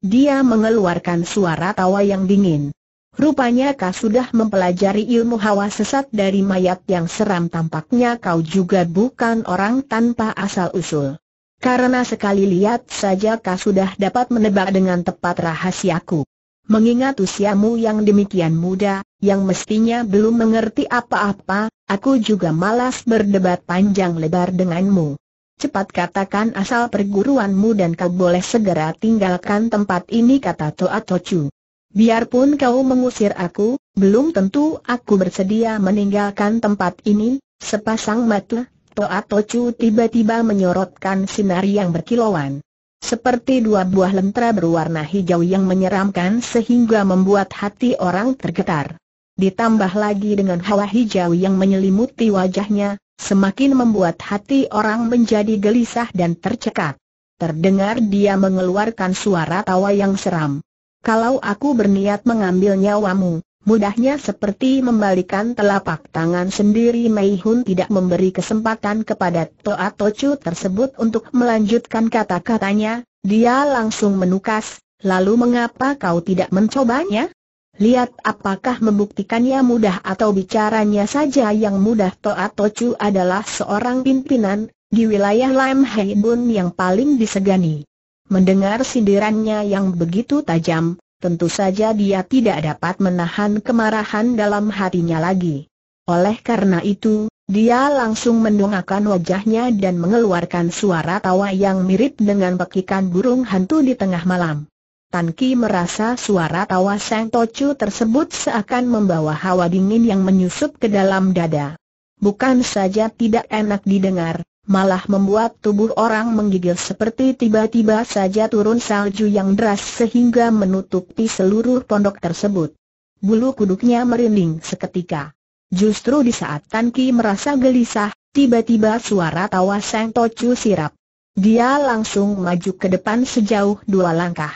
Dia mengeluarkan suara tawa yang dingin. Rupanya kau sudah mempelajari ilmu hawa sesat dari mayat yang seram tampaknya kau juga bukan orang tanpa asal-usul. Karena sekali lihat saja kau sudah dapat menebak dengan tepat rahasiaku. Mengingat usiamu yang demikian muda, yang mestinya belum mengerti apa-apa, aku juga malas berdebat panjang lebar denganmu. Cepat katakan asal perguruanmu dan kau boleh segera tinggalkan tempat ini kata Toa Tocu. Biarpun kau mengusir aku, belum tentu aku bersedia meninggalkan tempat ini, sepasang mata, Toa Tocu tiba-tiba menyorotkan sinar yang berkilauan. Seperti dua buah lentera berwarna hijau yang menyeramkan sehingga membuat hati orang tergetar. Ditambah lagi dengan hawa hijau yang menyelimuti wajahnya, semakin membuat hati orang menjadi gelisah dan tercekat. Terdengar dia mengeluarkan suara tawa yang seram. Kalau aku berniat mengambil nyawamu, mudahnya seperti membalikan telapak tangan sendiri Mei Hun tidak memberi kesempatan kepada Toa Tocu tersebut untuk melanjutkan kata-katanya, dia langsung menukas, lalu mengapa kau tidak mencobanya? Lihat apakah membuktikannya mudah atau bicaranya saja yang mudah Toa Tocu adalah seorang pimpinan, di wilayah Lam Hai Bun yang paling disegani. Mendengar sindirannya yang begitu tajam, tentu saja dia tidak dapat menahan kemarahan dalam hatinya lagi. Oleh karena itu, dia langsung mendongakkan wajahnya dan mengeluarkan suara tawa yang mirip dengan pekikan burung hantu di tengah malam. Tan Ki merasa suara tawa Sang Tocu tersebut seakan membawa hawa dingin yang menyusup ke dalam dada. Bukan saja tidak enak didengar, malah membuat tubuh orang menggigil seperti tiba-tiba saja turun salju yang deras sehingga menutupi seluruh pondok tersebut. Bulu kuduknya merinding seketika. Justru di saat Tan Ki merasa gelisah, tiba-tiba suara tawa Sang Tocu sirap. Dia langsung maju ke depan sejauh dua langkah.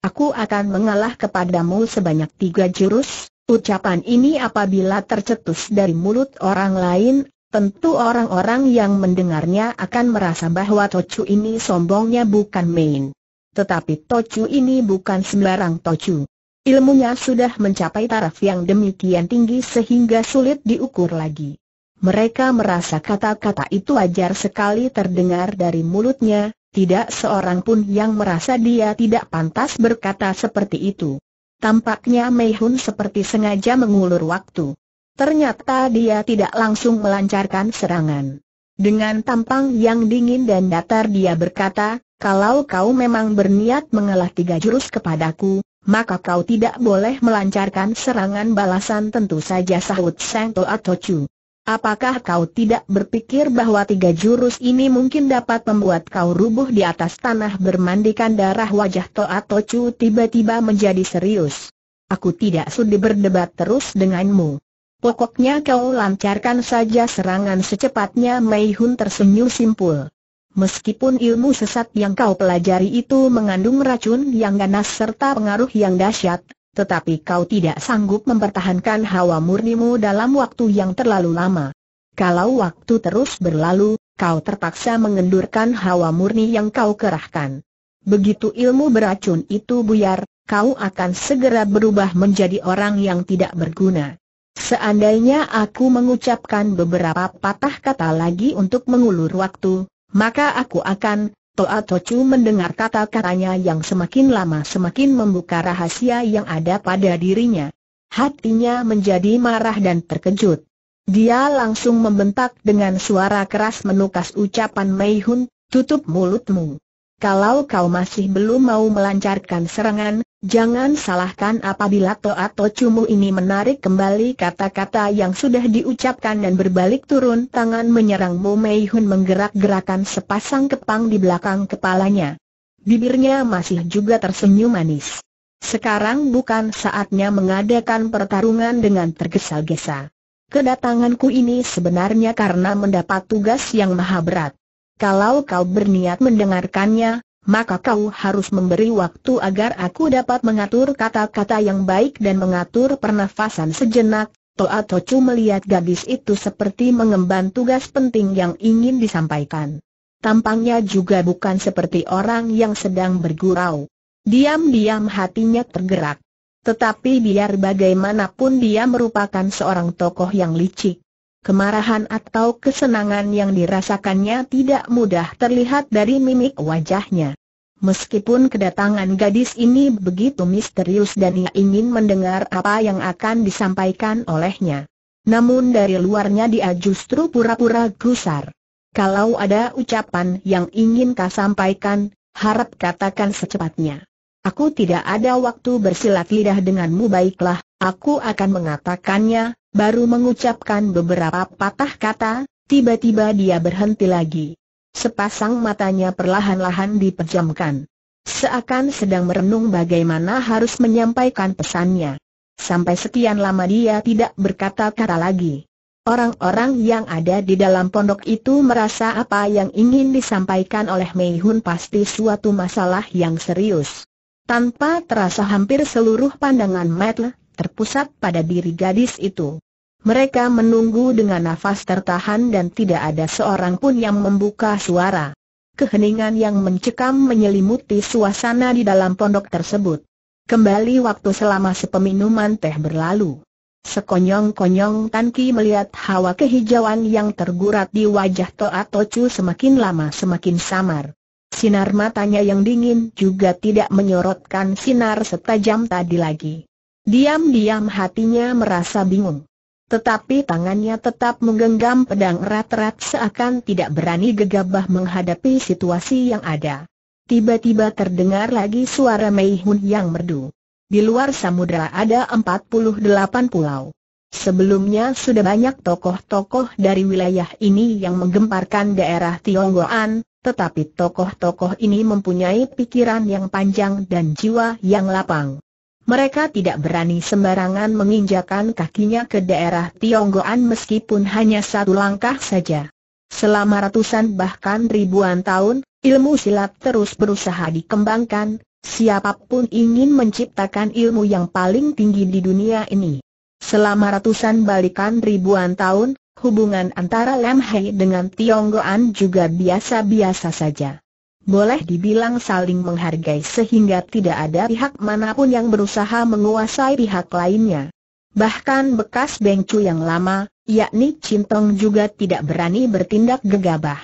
Aku akan mengalah kepadamu sebanyak tiga jurus. Ucapan ini apabila tercetus dari mulut orang lain, tentu orang-orang yang mendengarnya akan merasa bahwa Tocu ini sombongnya bukan main. Tetapi Tocu ini bukan sembarang Tocu. Ilmunya sudah mencapai taraf yang demikian tinggi sehingga sulit diukur lagi. Mereka merasa kata-kata itu ajar sekali terdengar dari mulutnya, tidak seorang pun yang merasa dia tidak pantas berkata seperti itu. Tampaknya Mei Hun seperti sengaja mengulur waktu. Ternyata dia tidak langsung melancarkan serangan. Dengan tampang yang dingin dan datar dia berkata, kalau kau memang berniat mengalah tiga jurus kepadaku, maka kau tidak boleh melancarkan serangan balasan tentu saja sahut Sang Toa Tochu. Apakah kau tidak berpikir bahwa tiga jurus ini mungkin dapat membuat kau rubuh di atas tanah bermandikan darah wajah Toa Tocu tiba-tiba menjadi serius? Aku tidak sudi berdebat terus denganmu. Pokoknya kau lancarkan saja serangan secepatnya Mei Hun tersenyum simpul. Meskipun ilmu sesat yang kau pelajari itu mengandung racun yang ganas serta pengaruh yang dahsyat, tetapi kau tidak sanggup mempertahankan hawa murnimu dalam waktu yang terlalu lama. Kalau waktu terus berlalu, kau terpaksa mengendurkan hawa murni yang kau kerahkan. Begitu ilmu beracun itu buyar, kau akan segera berubah menjadi orang yang tidak berguna. Seandainya aku mengucapkan beberapa patah kata lagi untuk mengulur waktu, maka aku akan Toa Tocu mendengar kata-katanya yang semakin lama semakin membuka rahasia yang ada pada dirinya. Hatinya menjadi marah dan terkejut. Dia langsung membentak dengan suara keras menukas ucapan Mei Hun, tutup mulutmu. Kalau kau masih belum mau melancarkan serangan, jangan salahkan apabila Toa Tocumu ini menarik kembali kata-kata yang sudah diucapkan dan berbalik turun tangan menyerang Mo Mei Hun menggerak-gerakan sepasang kepang di belakang kepalanya. Bibirnya masih juga tersenyum manis. Sekarang bukan saatnya mengadakan pertarungan dengan tergesa-gesa. Kedatanganku ini sebenarnya karena mendapat tugas yang maha berat. Kalau kau berniat mendengarkannya, maka kau harus memberi waktu agar aku dapat mengatur kata-kata yang baik dan mengatur pernafasan sejenak. Toa Tocu melihat gadis itu seperti mengemban tugas penting yang ingin disampaikan. Tampangnya juga bukan seperti orang yang sedang bergurau. Diam-diam hatinya tergerak. Tetapi biar bagaimanapun dia merupakan seorang tokoh yang licik kemarahan atau kesenangan yang dirasakannya tidak mudah terlihat dari mimik wajahnya. Meskipun kedatangan gadis ini begitu misterius dan ia ingin mendengar apa yang akan disampaikan olehnya. Namun dari luarnya dia justru pura-pura gusar. Kalau ada ucapan yang ingin kau sampaikan, harap katakan secepatnya. Aku tidak ada waktu bersilat lidah denganmu baiklah, aku akan mengatakannya, baru mengucapkan beberapa patah kata, tiba-tiba dia berhenti lagi. Sepasang matanya perlahan-lahan dipejamkan. Seakan sedang merenung bagaimana harus menyampaikan pesannya. Sampai sekian lama dia tidak berkata-kata lagi. Orang-orang yang ada di dalam pondok itu merasa apa yang ingin disampaikan oleh Mei Hun pasti suatu masalah yang serius. Tanpa terasa hampir seluruh pandangan mata terpusat pada diri gadis itu. Mereka menunggu dengan nafas tertahan dan tidak ada seorang pun yang membuka suara. Keheningan yang mencekam menyelimuti suasana di dalam pondok tersebut. Kembali waktu selama sepeminuman teh berlalu. Sekonyong-konyong Tan Ki melihat hawa kehijauan yang tergurat di wajah Toa Tocu semakin lama semakin samar. Sinar matanya yang dingin juga tidak menyorotkan sinar setajam tadi lagi. Diam-diam hatinya merasa bingung. Tetapi tangannya tetap menggenggam pedang erat-erat seakan tidak berani gegabah menghadapi situasi yang ada. tiba-tiba terdengar lagi suara Mei Hun yang merdu. Di luar samudera ada 48 pulau. Sebelumnya sudah banyak tokoh-tokoh dari wilayah ini yang menggemparkan daerah Tionggoan, tetapi tokoh-tokoh ini mempunyai pikiran yang panjang dan jiwa yang lapang. Mereka tidak berani sembarangan menginjakan kakinya ke daerah Tionggoan meskipun hanya satu langkah saja. Selama ratusan bahkan ribuan tahun, ilmu silat terus berusaha dikembangkan, siapa pun ingin menciptakan ilmu yang paling tinggi di dunia ini. Selama ratusan balikan ribuan tahun, hubungan antara Lam Hei dengan Tionggoan juga biasa-biasa saja boleh dibilang saling menghargai sehingga tidak ada pihak mana pun yang berusaha menguasai pihak lainnya. Bahkan bekas Bengcu yang lama, yakni Cintong juga tidak berani bertindak gegabah.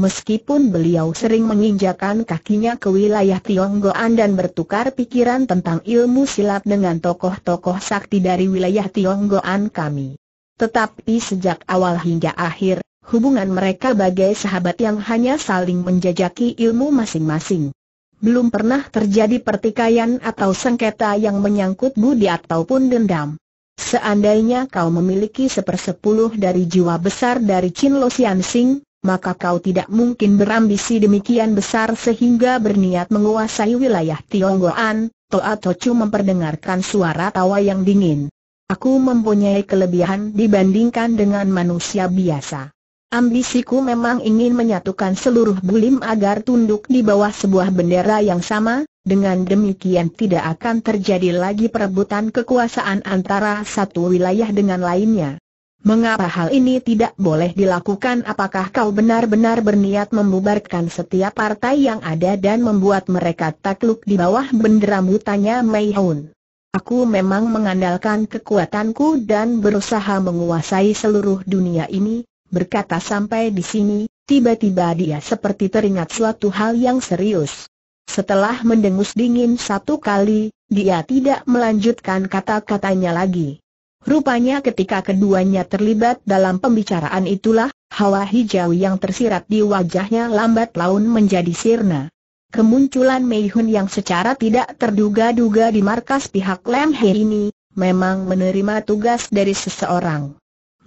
Meskipun beliau sering menginjakan kakinya ke wilayah Tionggoan dan bertukar pikiran tentang ilmu silat dengan tokoh-tokoh sakti dari wilayah Tionggoan kami. Tetapi sejak awal hingga akhir, hubungan mereka bagai sahabat yang hanya saling menjajaki ilmu masing-masing. Belum pernah terjadi pertikaian atau sengketa yang menyangkut budi ataupun dendam. Seandainya kau memiliki sepersepuluh dari jiwa besar dari Chin Lo Sian Sing, maka kau tidak mungkin berambisi demikian besar sehingga berniat menguasai wilayah Tionggoan, Toa Tocu memperdengarkan suara tawa yang dingin. Aku mempunyai kelebihan dibandingkan dengan manusia biasa. Ambisiku memang ingin menyatukan seluruh bulim agar tunduk di bawah sebuah bendera yang sama, dengan demikian tidak akan terjadi lagi perebutan kekuasaan antara satu wilayah dengan lainnya. Mengapa hal ini tidak boleh dilakukan? Apakah kau benar-benar berniat membubarkan setiap partai yang ada dan membuat mereka takluk di bawah bendera mutanya Mei Hun? Aku memang mengandalkan kekuatanku dan berusaha menguasai seluruh dunia ini, Berkata sampai di sini, tiba-tiba dia seperti teringat suatu hal yang serius. Setelah mendengus dingin satu kali, dia tidak melanjutkan kata-katanya lagi. Rupanya ketika keduanya terlibat dalam pembicaraan itulah, hawa hijau yang tersirat di wajahnya lambat laun menjadi sirna. Kemunculan Mei Hun yang secara tidak terduga-duga di markas pihak Lam He ini, memang menerima tugas dari seseorang.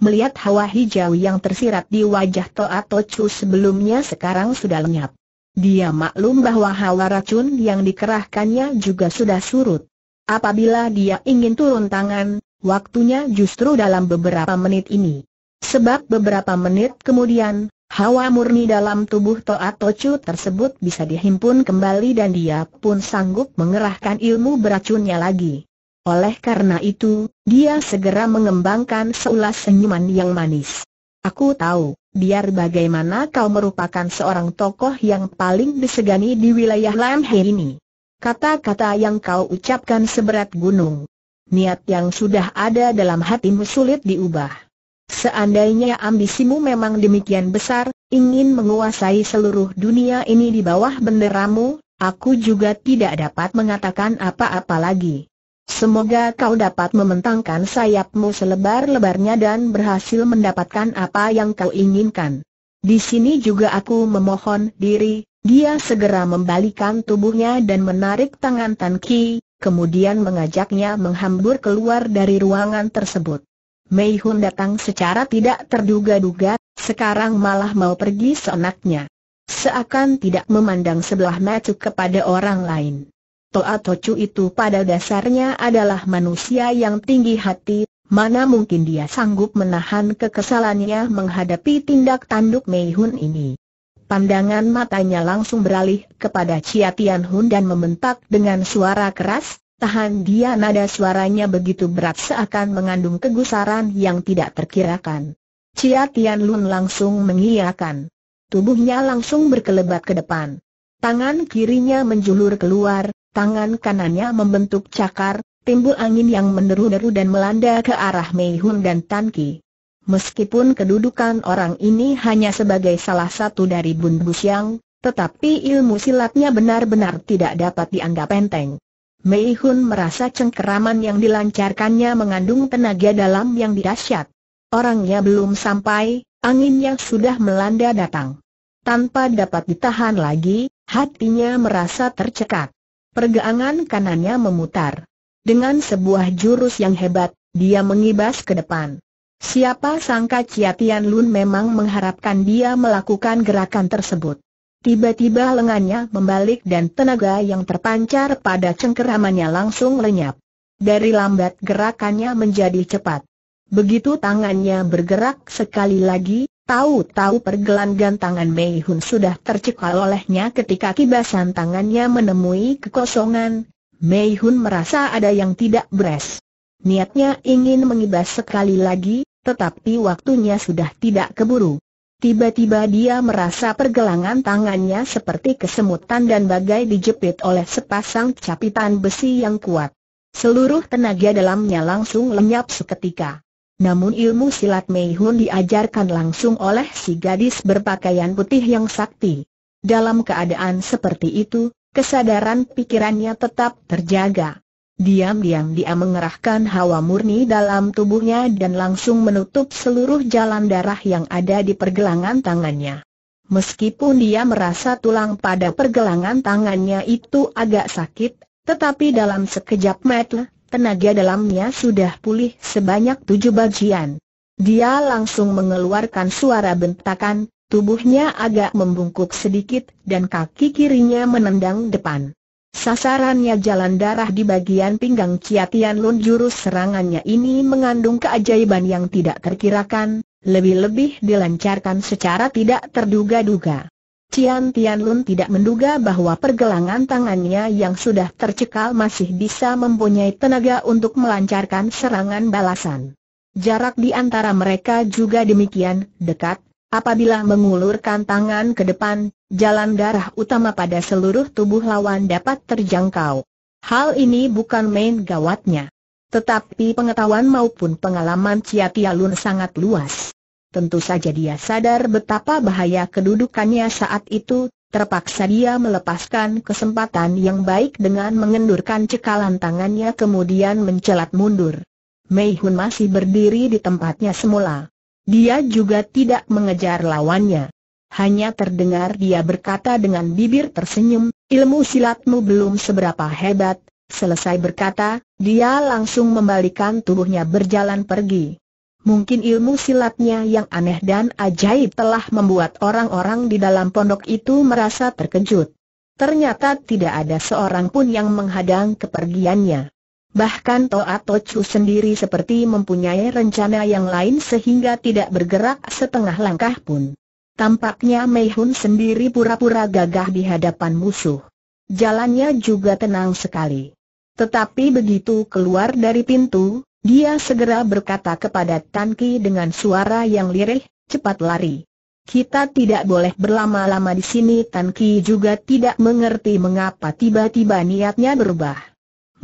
Melihat hawa hijau yang tersirat di wajah Toa Tocu sebelumnya sekarang sudah lenyap. Dia maklum bahwa hawa racun yang dikerahkannya juga sudah surut. Apabila dia ingin turun tangan, waktunya justru dalam beberapa menit ini. Sebab beberapa menit kemudian, hawa murni dalam tubuh Toa Tocu tersebut bisa dihimpun kembali dan dia pun sanggup mengerahkan ilmu beracunnya lagi. Oleh karena itu, dia segera mengembangkan seulas senyuman yang manis. Aku tahu, biar bagaimana kau merupakan seorang tokoh yang paling disegani di wilayah Lam He ini. Kata-kata yang kau ucapkan seberat gunung. Niat yang sudah ada dalam hatimu sulit diubah. Seandainya ambisimu memang demikian besar, ingin menguasai seluruh dunia ini di bawah benderamu, aku juga tidak dapat mengatakan apa-apa lagi. Semoga kau dapat membentangkan sayapmu selebar-lebarnya dan berhasil mendapatkan apa yang kau inginkan. Di sini juga aku memohon diri, dia segera membalikan tubuhnya dan menarik tangan Tan Ki, kemudian mengajaknya menghambur keluar dari ruangan tersebut. Mei Hun datang secara tidak terduga-duga, sekarang malah mau pergi seenaknya. Seakan tidak memandang sebelah mata kepada orang lain. Toa Tocu itu pada dasarnya adalah manusia yang tinggi hati, mana mungkin dia sanggup menahan kekesalannya menghadapi tindak tanduk Mei Hun ini. Pandangan matanya langsung beralih kepada Chia Tian Hun dan membentak dengan suara keras, tahan dia nada suaranya begitu berat seakan mengandung kegusaran yang tidak terkirakan. Chia Tian Lun langsung mengiyakan. Tubuhnya langsung berkelebat ke depan. Tangan kirinya menjulur keluar, tangan kanannya membentuk cakar, timbul angin yang menderu-deru dan melanda ke arah Mei Hun dan Tan Ki. Meskipun kedudukan orang ini hanya sebagai salah satu dari Bun Busyang, tetapi ilmu silatnya benar-benar tidak dapat dianggap enteng. Mei Hun merasa cengkeraman yang dilancarkannya mengandung tenaga dalam yang dahsyat. Orangnya belum sampai, anginnya sudah melanda datang. Tanpa dapat ditahan lagi, hatinya merasa tercekat. Pergeangan kanannya memutar. Dengan sebuah jurus yang hebat, dia mengibas ke depan. Siapa sangka Ciatian Lun memang mengharapkan dia melakukan gerakan tersebut. Tiba-tiba lengannya membalik dan tenaga yang terpancar pada cengkeramannya langsung lenyap. Dari lambat gerakannya menjadi cepat. Begitu tangannya bergerak sekali lagi, tahu-tahu pergelangan tangan Mei Hun sudah tercekal olehnya ketika kibasan tangannya menemui kekosongan. Mei Hun merasa ada yang tidak beres. Niatnya ingin mengibas sekali lagi, tetapi waktunya sudah tidak keburu. Tiba-tiba dia merasa pergelangan tangannya seperti kesemutan dan bagai dijepit oleh sepasang capitan besi yang kuat. Seluruh tenaga dalamnya langsung lenyap seketika. Namun ilmu silat Mei Hun diajarkan langsung oleh si gadis berpakaian putih yang sakti. Dalam keadaan seperti itu, kesadaran pikirannya tetap terjaga. Diam-diam dia mengerahkan hawa murni dalam tubuhnya dan langsung menutup seluruh jalan darah yang ada di pergelangan tangannya. Meskipun dia merasa tulang pada pergelangan tangannya itu agak sakit, tetapi dalam sekejap mata, tenaga dalamnya sudah pulih sebanyak tujuh bagian. Dia langsung mengeluarkan suara bentakan, tubuhnya agak membungkuk sedikit dan kaki kirinya menendang depan. Sasarannya jalan darah di bagian pinggang Ciatian Lun jurus serangannya ini mengandung keajaiban yang tidak terkirakan, lebih-lebih dilancarkan secara tidak terduga-duga. Cian Lun tidak menduga bahwa pergelangan tangannya yang sudah tercekal masih bisa mempunyai tenaga untuk melancarkan serangan balasan. Jarak di antara mereka juga demikian dekat, Apabila mengulurkan tangan ke depan, jalan darah utama pada seluruh tubuh lawan dapat terjangkau. Hal ini bukan main gawatnya. Tetapi pengetahuan maupun pengalaman Cia Lun sangat luas. Tentu saja dia sadar betapa bahaya kedudukannya saat itu, terpaksa dia melepaskan kesempatan yang baik dengan mengendurkan cekalan tangannya kemudian mencelat mundur. Mei Hun masih berdiri di tempatnya semula. Dia juga tidak mengejar lawannya. Hanya terdengar dia berkata dengan bibir tersenyum, ilmu silatmu belum seberapa hebat. Selesai berkata, dia langsung membalikan tubuhnya berjalan pergi. Mungkin ilmu silatnya yang aneh dan ajaib telah membuat orang-orang di dalam pondok itu merasa terkejut. Ternyata tidak ada seorang pun yang menghadang kepergiannya. Bahkan Toa Tocu sendiri seperti mempunyai rencana yang lain sehingga tidak bergerak setengah langkah pun. Tampaknya Mei Hun sendiri pura-pura gagah di hadapan musuh. Jalannya juga tenang sekali. Tetapi begitu keluar dari pintu, dia segera berkata kepada Tan Ki dengan suara yang lirih, cepat lari. Kita tidak boleh berlama-lama di sini Tan Ki juga tidak mengerti mengapa tiba-tiba niatnya berubah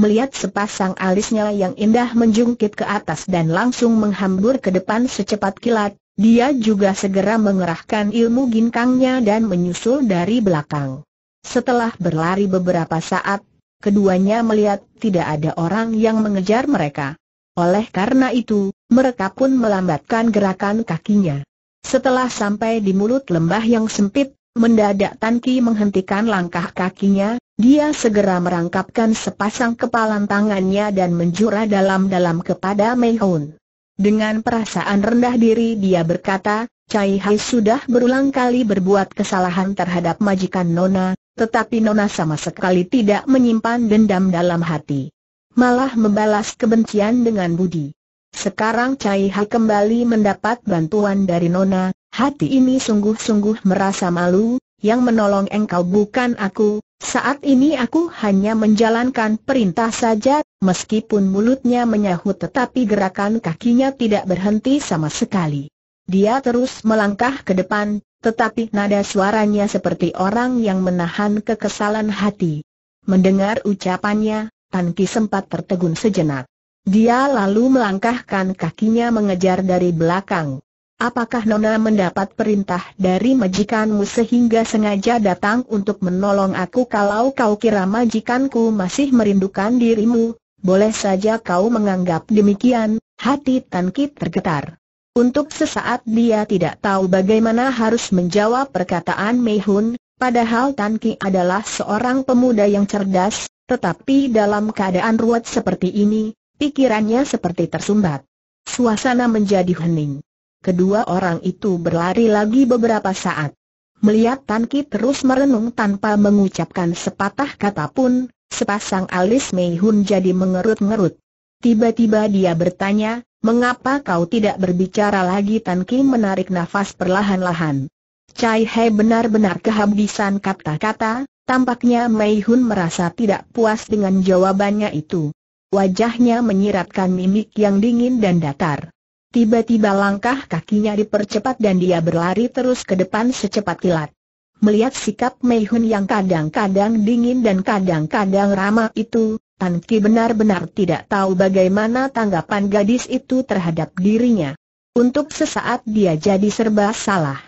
melihat sepasang alisnya yang indah menjungkit ke atas dan langsung menghambur ke depan secepat kilat, dia juga segera mengerahkan ilmu ginkangnya dan menyusul dari belakang. Setelah berlari beberapa saat, keduanya melihat tidak ada orang yang mengejar mereka. Oleh karena itu, mereka pun melambatkan gerakan kakinya. Setelah sampai di mulut lembah yang sempit, mendadak Tanki menghentikan langkah kakinya, dia segera merangkapkan sepasang kepalan tangannya dan menjura dalam-dalam kepada Mei Hun. Dengan perasaan rendah diri dia berkata, Cai Hai sudah berulang kali berbuat kesalahan terhadap majikan Nona, tetapi Nona sama sekali tidak menyimpan dendam dalam hati. Malah membalas kebencian dengan budi. Sekarang Cai Hai kembali mendapat bantuan dari Nona, hati ini sungguh-sungguh merasa malu, yang menolong engkau bukan aku, saat ini aku hanya menjalankan perintah saja, meskipun mulutnya menyahut tetapi gerakan kakinya tidak berhenti sama sekali. Dia terus melangkah ke depan, tetapi nada suaranya seperti orang yang menahan kekesalan hati. Mendengar ucapannya, Tan Ki sempat tertegun sejenak. Dia lalu melangkahkan kakinya mengejar dari belakang. Apakah Nona mendapat perintah dari majikanmu sehingga sengaja datang untuk menolong aku kalau kau kira majikanku masih merindukan dirimu? Boleh saja kau menganggap demikian, hati Tan Kit tergetar. Untuk sesaat dia tidak tahu bagaimana harus menjawab perkataan Mei Hun, Padahal Tan Ki adalah seorang pemuda yang cerdas, tetapi dalam keadaan ruwet seperti ini, pikirannya seperti tersumbat. Suasana menjadi hening. Kedua orang itu berlari lagi beberapa saat. Melihat Tan Ki terus merenung tanpa mengucapkan sepatah kata pun, sepasang alis Mei Hun jadi mengerut-ngerut. Tiba-tiba dia bertanya, mengapa kau tidak berbicara lagi Tan Ki menarik nafas perlahan-lahan. Cai He benar-benar kehabisan kata-kata, tampaknya Mei Hun merasa tidak puas dengan jawabannya itu. Wajahnya menyiratkan mimik yang dingin dan datar. Tiba-tiba langkah kakinya dipercepat dan dia berlari terus ke depan secepat kilat. Melihat sikap Mei Hun yang kadang-kadang dingin dan kadang-kadang ramah itu, Tan Ki benar-benar tidak tahu bagaimana tanggapan gadis itu terhadap dirinya. Untuk sesaat dia jadi serba salah.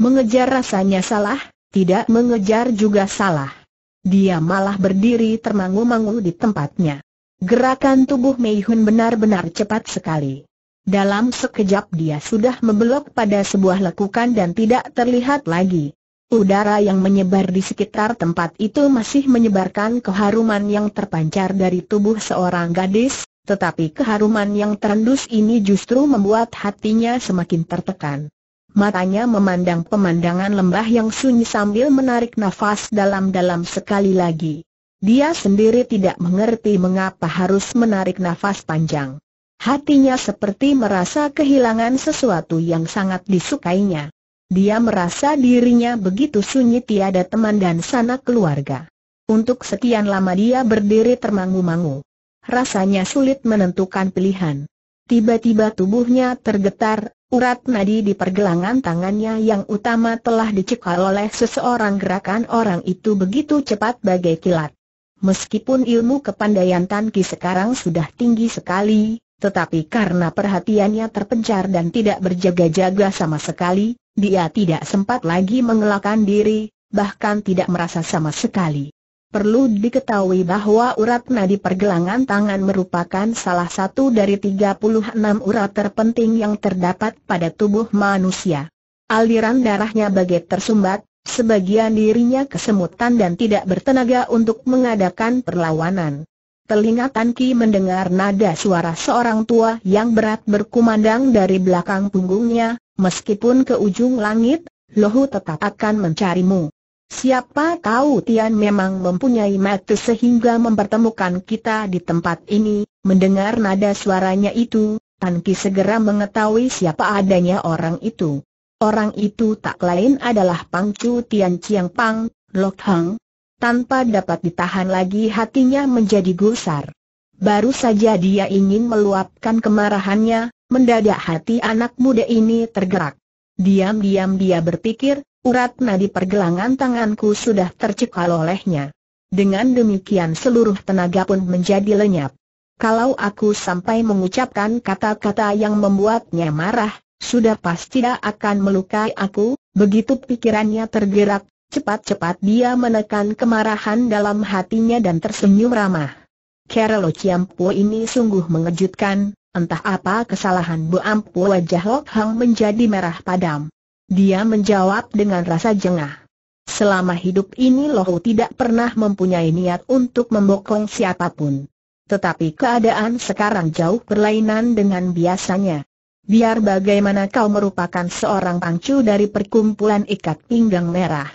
Mengejar rasanya salah, tidak mengejar juga salah. Dia malah berdiri termangu-mangu di tempatnya. Gerakan tubuh Mei Hun benar-benar cepat sekali. Dalam sekejap dia sudah membelok pada sebuah lekukan dan tidak terlihat lagi. Udara yang menyebar di sekitar tempat itu masih menyebarkan keharuman yang terpancar dari tubuh seorang gadis, tetapi keharuman yang terendus ini justru membuat hatinya semakin tertekan. Matanya memandang pemandangan lembah yang sunyi sambil menarik nafas dalam-dalam sekali lagi. Dia sendiri tidak mengerti mengapa harus menarik nafas panjang. Hatinya seperti merasa kehilangan sesuatu yang sangat disukainya. Dia merasa dirinya begitu sunyi tiada teman dan sanak keluarga. Untuk sekian lama dia berdiri termangu-mangu. Rasanya sulit menentukan pilihan. Tiba-tiba tubuhnya tergetar, urat nadi di pergelangan tangannya yang utama telah dicekal oleh seseorang gerakan orang itu begitu cepat bagai kilat. Meskipun ilmu kepandaian Tan Ki sekarang sudah tinggi sekali, tetapi karena perhatiannya terpencar dan tidak berjaga-jaga sama sekali, dia tidak sempat lagi mengelakkan diri, bahkan tidak merasa sama sekali. Perlu diketahui bahwa urat nadi pergelangan tangan merupakan salah satu dari 36 urat terpenting yang terdapat pada tubuh manusia. Aliran darahnya bagai tersumbat, sebagian dirinya kesemutan dan tidak bertenaga untuk mengadakan perlawanan. Telinga Tan Ki mendengar nada suara seorang tua yang berat berkumandang dari belakang punggungnya, meskipun ke ujung langit, Lohu tetap akan mencarimu. Siapa tahu Tian memang mempunyai mata sehingga mempertemukan kita di tempat ini, mendengar nada suaranya itu, Tan Ki segera mengetahui siapa adanya orang itu. Orang itu tak lain adalah Pangcu Tian Chiang Pang, Lok Hang, tanpa dapat ditahan lagi hatinya menjadi gusar. Baru saja dia ingin meluapkan kemarahannya, mendadak hati anak muda ini tergerak. Diam-diam dia berpikir, urat nadi pergelangan tanganku sudah tercekal olehnya. Dengan demikian seluruh tenaga pun menjadi lenyap. Kalau aku sampai mengucapkan kata-kata yang membuatnya marah, sudah pasti tidak akan melukai aku, begitu pikirannya tergerak, Cepat-cepat dia menekan kemarahan dalam hatinya dan tersenyum ramah. Carlo Ciampu ini sungguh mengejutkan, entah apa kesalahan Bu Ampu wajah Lok Hang menjadi merah padam. Dia menjawab dengan rasa jengah. Selama hidup ini Lohu tidak pernah mempunyai niat untuk membokong siapa pun. Tetapi keadaan sekarang jauh berlainan dengan biasanya. Biar bagaimana kau merupakan seorang pangcu dari perkumpulan ikat pinggang merah.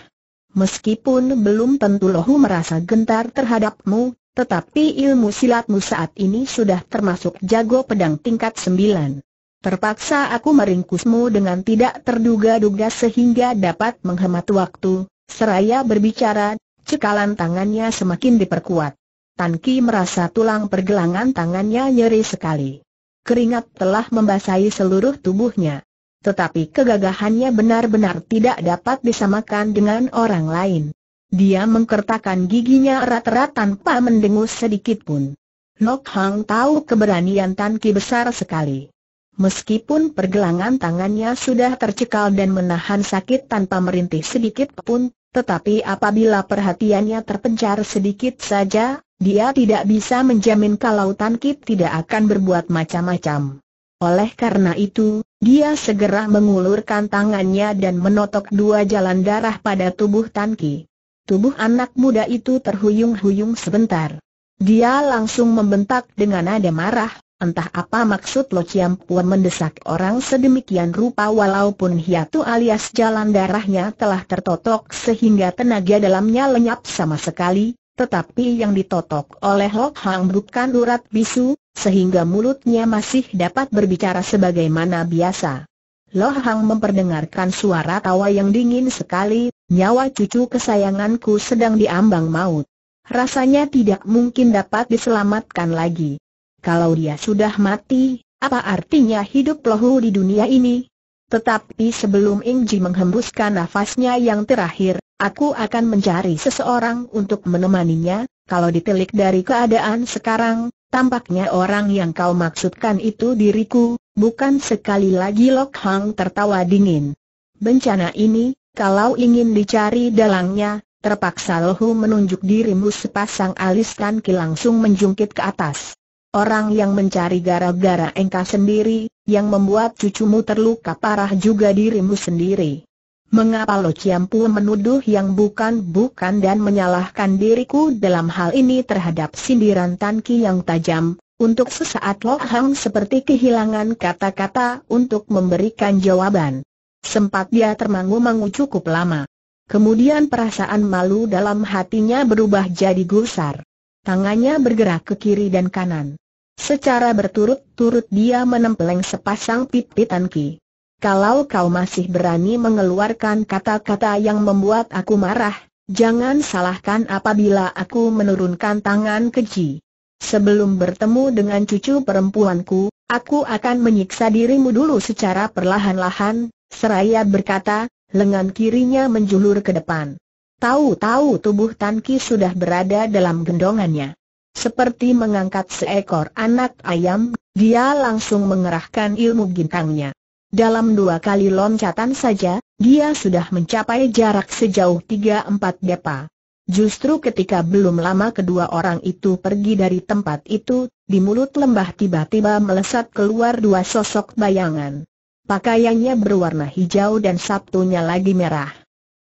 Meskipun belum tentu Lohu merasa gentar terhadapmu, tetapi ilmu silatmu saat ini sudah termasuk jago pedang tingkat sembilan. Terpaksa aku meringkusmu dengan tidak terduga-duga sehingga dapat menghemat waktu, seraya berbicara, cekalan tangannya semakin diperkuat. Tan Ki merasa tulang pergelangan tangannya nyeri sekali. Keringat telah membasahi seluruh tubuhnya tetapi kegagahannya benar-benar tidak dapat disamakan dengan orang lain. Dia mengkertakan giginya erat-erat tanpa mendengus sedikit pun. Lok Hang tahu keberanian Tan Ki besar sekali. Meskipun pergelangan tangannya sudah tercekal dan menahan sakit tanpa merintih sedikit pun, tetapi apabila perhatiannya terpencar sedikit saja, dia tidak bisa menjamin kalau Tan Ki tidak akan berbuat macam-macam. Oleh karena itu, Dia segera mengulurkan tangannya dan menotok dua jalan darah pada tubuh Tan Ki. Tubuh anak muda itu terhuyung-huyung sebentar. Dia langsung membentak dengan nada marah, entah apa maksud Lo Chiam Puan mendesak orang sedemikian rupa walaupun hiatu alias jalan darahnya telah tertotok sehingga tenaga dalamnya lenyap sama sekali, tetapi yang ditotok oleh Lok Hang bukan urat bisu, sehingga mulutnya masih dapat berbicara sebagaimana biasa. Loh Hang memperdengarkan suara tawa yang dingin sekali, nyawa cucu kesayanganku sedang diambang maut. Rasanya tidak mungkin dapat diselamatkan lagi. Kalau dia sudah mati, apa artinya hidup lohu di dunia ini? Tetapi sebelum Ingji menghembuskan nafasnya yang terakhir, aku akan mencari seseorang untuk menemaninya, kalau ditelik dari keadaan sekarang, Tampaknya orang yang kau maksudkan itu diriku, bukan sekali lagi Lok Hang tertawa dingin. Bencana ini, kalau ingin dicari dalangnya, terpaksa Lohu menunjuk dirimu sepasang alis Ki langsung menjungkit ke atas. Orang yang mencari gara-gara engkau sendiri, yang membuat cucumu terluka parah juga dirimu sendiri. Mengapa Lo Ciampu menuduh yang bukan-bukan dan menyalahkan diriku dalam hal ini terhadap sindiran Tan Ki yang tajam? Untuk sesaat Lo Hang seperti kehilangan kata-kata untuk memberikan jawaban. Sempat dia termangu-mangu cukup lama. Kemudian perasaan malu dalam hatinya berubah jadi gusar. Tangannya bergerak ke kiri dan kanan. Secara berturut-turut dia menempeleng sepasang pipit Tan Ki. Kalau kau masih berani mengeluarkan kata-kata yang membuat aku marah, jangan salahkan apabila aku menurunkan tangan keji. Sebelum bertemu dengan cucu perempuanku, aku akan menyiksa dirimu dulu secara perlahan-lahan, seraya berkata, lengan kirinya menjulur ke depan. Tahu-tahu tubuh Tanki sudah berada dalam gendongannya. Seperti mengangkat seekor anak ayam, dia langsung mengerahkan ilmu gintangnya. Dalam dua kali loncatan saja, dia sudah mencapai jarak sejauh 3-4 depa. Justru ketika belum lama kedua orang itu pergi dari tempat itu, di mulut lembah tiba-tiba melesat keluar dua sosok bayangan. Pakaiannya berwarna hijau dan satunya lagi merah.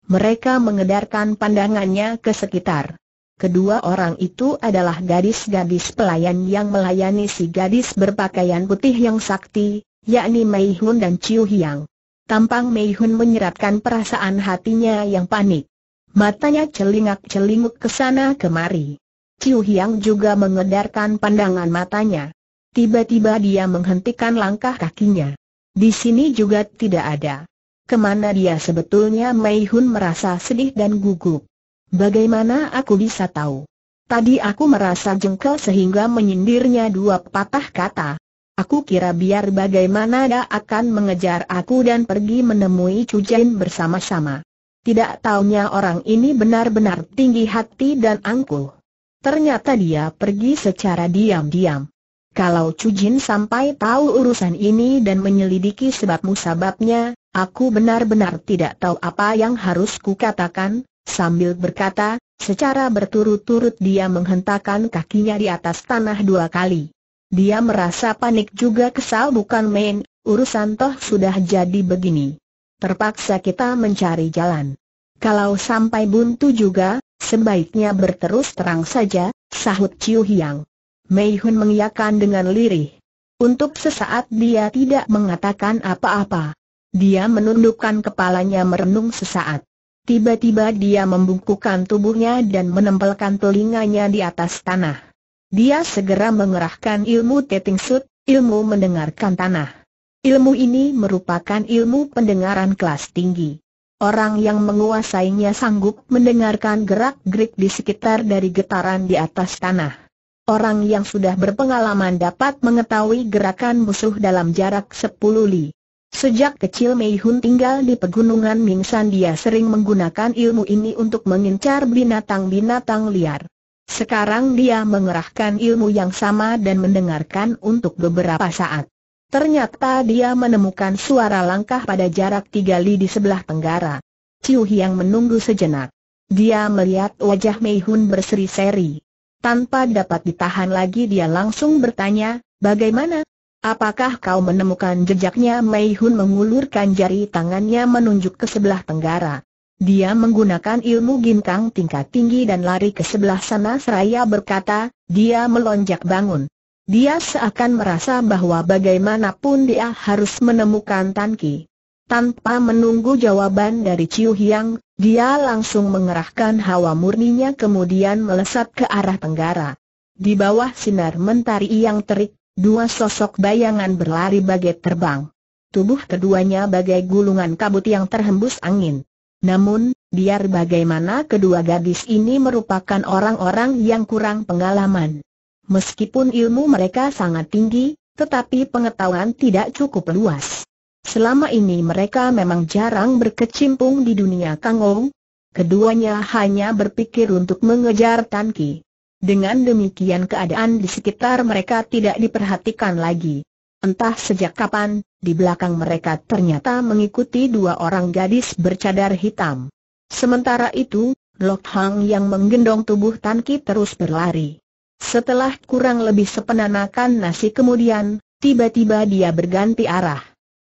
Mereka mengedarkan pandangannya ke sekitar. Kedua orang itu adalah gadis-gadis pelayan yang melayani si gadis berpakaian putih yang sakti, yakni Mei Hun dan Chiu Hiang. Tampang Mei Hun menyeratkan perasaan hatinya yang panik. Matanya celingak-celinguk ke sana kemari. Chiu Hiang juga mengedarkan pandangan matanya. Tiba-tiba dia menghentikan langkah kakinya. Di sini juga tidak ada. Ke mana dia sebetulnya Mei Hun merasa sedih dan gugup. Bagaimana aku bisa tahu? Tadi aku merasa jengkel sehingga menyindirnya dua patah kata. Aku kira biar bagaimana dia akan mengejar aku dan pergi menemui Cujen bersama-sama. Tidak taunya orang ini benar-benar tinggi hati dan angkuh. Ternyata dia pergi secara diam-diam. Kalau Cujin sampai tahu urusan ini dan menyelidiki sebab musababnya, aku benar-benar tidak tahu apa yang harus kukatakan, sambil berkata, secara berturut-turut dia menghentakkan kakinya di atas tanah dua kali. Dia merasa panik juga kesal bukan main, urusan toh sudah jadi begini. Terpaksa kita mencari jalan. Kalau sampai buntu juga, sebaiknya berterus terang saja, sahut Chiu Hiang. Mei Hun mengiyakan dengan lirih. Untuk sesaat dia tidak mengatakan apa-apa. Dia menundukkan kepalanya merenung sesaat. Tiba-tiba dia membungkukkan tubuhnya dan menempelkan telinganya di atas tanah. Dia segera mengerahkan ilmu Teting Sut, ilmu mendengarkan tanah. Ilmu ini merupakan ilmu pendengaran kelas tinggi. Orang yang menguasainya sanggup mendengarkan gerak-gerik di sekitar dari getaran di atas tanah. Orang yang sudah berpengalaman dapat mengetahui gerakan musuh dalam jarak 10 li. Sejak kecil Mei Hun tinggal di pegunungan Mingsan dia sering menggunakan ilmu ini untuk mengincar binatang-binatang liar. Sekarang dia mengerahkan ilmu yang sama dan mendengarkan untuk beberapa saat. Ternyata dia menemukan suara langkah pada jarak tiga li di sebelah tenggara. Ciu Hiang menunggu sejenak. Dia melihat wajah Mei Hun berseri-seri. Tanpa dapat ditahan lagi dia langsung bertanya, bagaimana? Apakah kau menemukan jejaknya Mei Hun mengulurkan jari tangannya menunjuk ke sebelah tenggara. Dia menggunakan ilmu ginkang tingkat tinggi dan lari ke sebelah sana seraya berkata, dia melonjak bangun. Dia seakan merasa bahwa bagaimanapun dia harus menemukan Tan Ki. Tanpa menunggu jawaban dari Ciu Hiang, dia langsung mengerahkan hawa murninya kemudian melesat ke arah tenggara. Di bawah sinar mentari yang terik, dua sosok bayangan berlari bagai terbang. Tubuh keduanya bagai gulungan kabut yang terhembus angin. Namun, biar bagaimana kedua gadis ini merupakan orang-orang yang kurang pengalaman. Meskipun ilmu mereka sangat tinggi, tetapi pengetahuan tidak cukup luas. Selama ini mereka memang jarang berkecimpung di dunia Kangong. Keduanya hanya berpikir untuk mengejar Tanki. Dengan demikian keadaan di sekitar mereka tidak diperhatikan lagi. Entah sejak kapan, di belakang mereka ternyata mengikuti dua orang gadis bercadar hitam. Sementara itu, Lok Hang yang menggendong tubuh Tanki terus berlari. Setelah kurang lebih sepenanakan nasi kemudian, tiba-tiba dia berganti arah.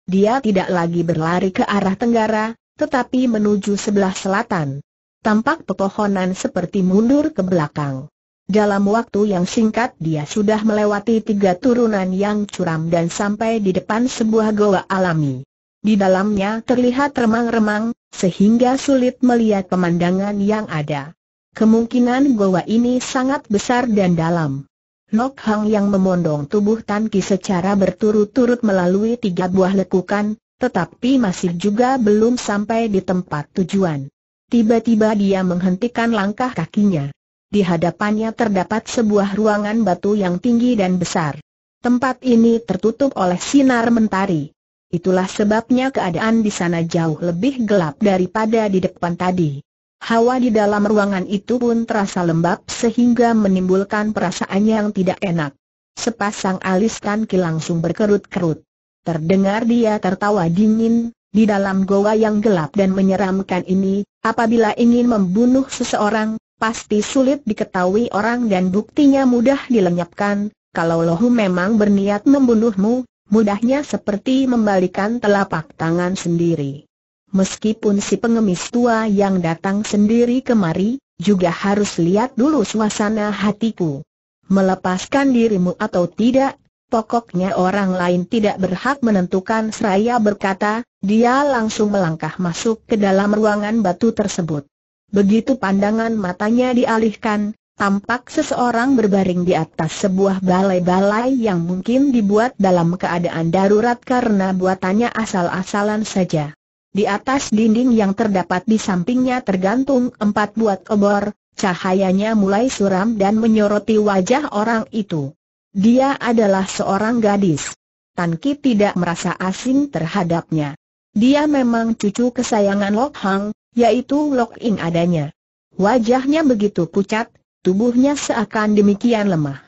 Dia tidak lagi berlari ke arah tenggara, tetapi menuju sebelah selatan. Tampak pepohonan seperti mundur ke belakang. Dalam waktu yang singkat dia sudah melewati tiga turunan yang curam dan sampai di depan sebuah goa alami. Di dalamnya terlihat remang-remang, sehingga sulit melihat pemandangan yang ada. Kemungkinan goa ini sangat besar dan dalam. Lok Hang yang memondong tubuh Tan Ki secara berturut-turut melalui tiga buah lekukan, tetapi masih juga belum sampai di tempat tujuan. Tiba-tiba dia menghentikan langkah kakinya. Di hadapannya terdapat sebuah ruangan batu yang tinggi dan besar. Tempat ini tertutup oleh sinar mentari. Itulah sebabnya keadaan di sana jauh lebih gelap daripada di depan tadi. Hawa di dalam ruangan itu pun terasa lembab sehingga menimbulkan perasaan yang tidak enak. Sepasang alis Tanki langsung berkerut-kerut. Terdengar dia tertawa dingin, di dalam goa yang gelap dan menyeramkan ini, apabila ingin membunuh seseorang, pasti sulit diketahui orang dan buktinya mudah dilenyapkan, kalau Lohu memang berniat membunuhmu, mudahnya seperti membalikan telapak tangan sendiri. Meskipun si pengemis tua yang datang sendiri kemari, juga harus lihat dulu suasana hatiku. Melepaskan dirimu atau tidak, pokoknya orang lain tidak berhak menentukan seraya berkata, dia langsung melangkah masuk ke dalam ruangan batu tersebut. Begitu pandangan matanya dialihkan, tampak seseorang berbaring di atas sebuah balai-balai yang mungkin dibuat dalam keadaan darurat karena buatannya asal-asalan saja. Di atas dinding yang terdapat di sampingnya tergantung empat buat obor, cahayanya mulai suram dan menyoroti wajah orang itu. Dia adalah seorang gadis. Tan Ki tidak merasa asing terhadapnya. Dia memang cucu kesayangan Lok Hang, yaitu Lok In adanya. Wajahnya begitu pucat, tubuhnya seakan demikian lemah.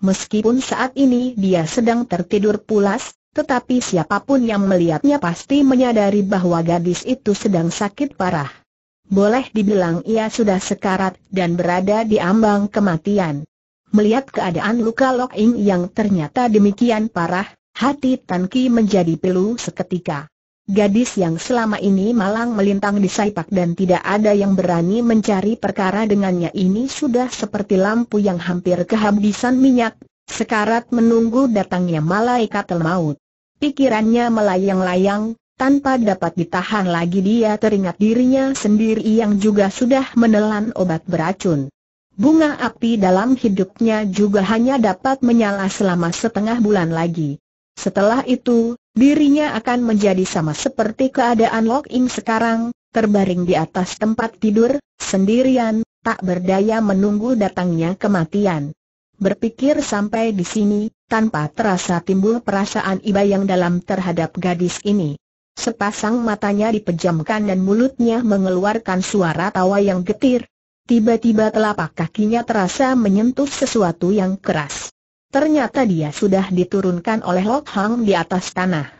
Meskipun saat ini dia sedang tertidur pulas, tetapi siapa pun yang melihatnya pasti menyadari bahwa gadis itu sedang sakit parah. Boleh dibilang ia sudah sekarat dan berada di ambang kematian. Melihat keadaan luka Lok Ing yang ternyata demikian parah, hati Tan Ki menjadi pilu seketika. Gadis yang selama ini malang melintang di Saipak dan tidak ada yang berani mencari perkara dengannya ini sudah seperti lampu yang hampir kehabisan minyak, sekarat menunggu datangnya malaikat maut. Pikirannya melayang-layang, tanpa dapat ditahan lagi dia teringat dirinya sendiri yang juga sudah menelan obat beracun. Bunga api dalam hidupnya juga hanya dapat menyala selama setengah bulan lagi. Setelah itu, dirinya akan menjadi sama seperti keadaan Lok Ing sekarang, terbaring di atas tempat tidur, sendirian, tak berdaya menunggu datangnya kematian. Berpikir sampai di sini, tanpa terasa timbul perasaan iba yang dalam terhadap gadis ini. Sepasang matanya dipejamkan dan mulutnya mengeluarkan suara tawa yang getir. Tiba-tiba telapak kakinya terasa menyentuh sesuatu yang keras. Ternyata dia sudah diturunkan oleh Lok Hang di atas tanah.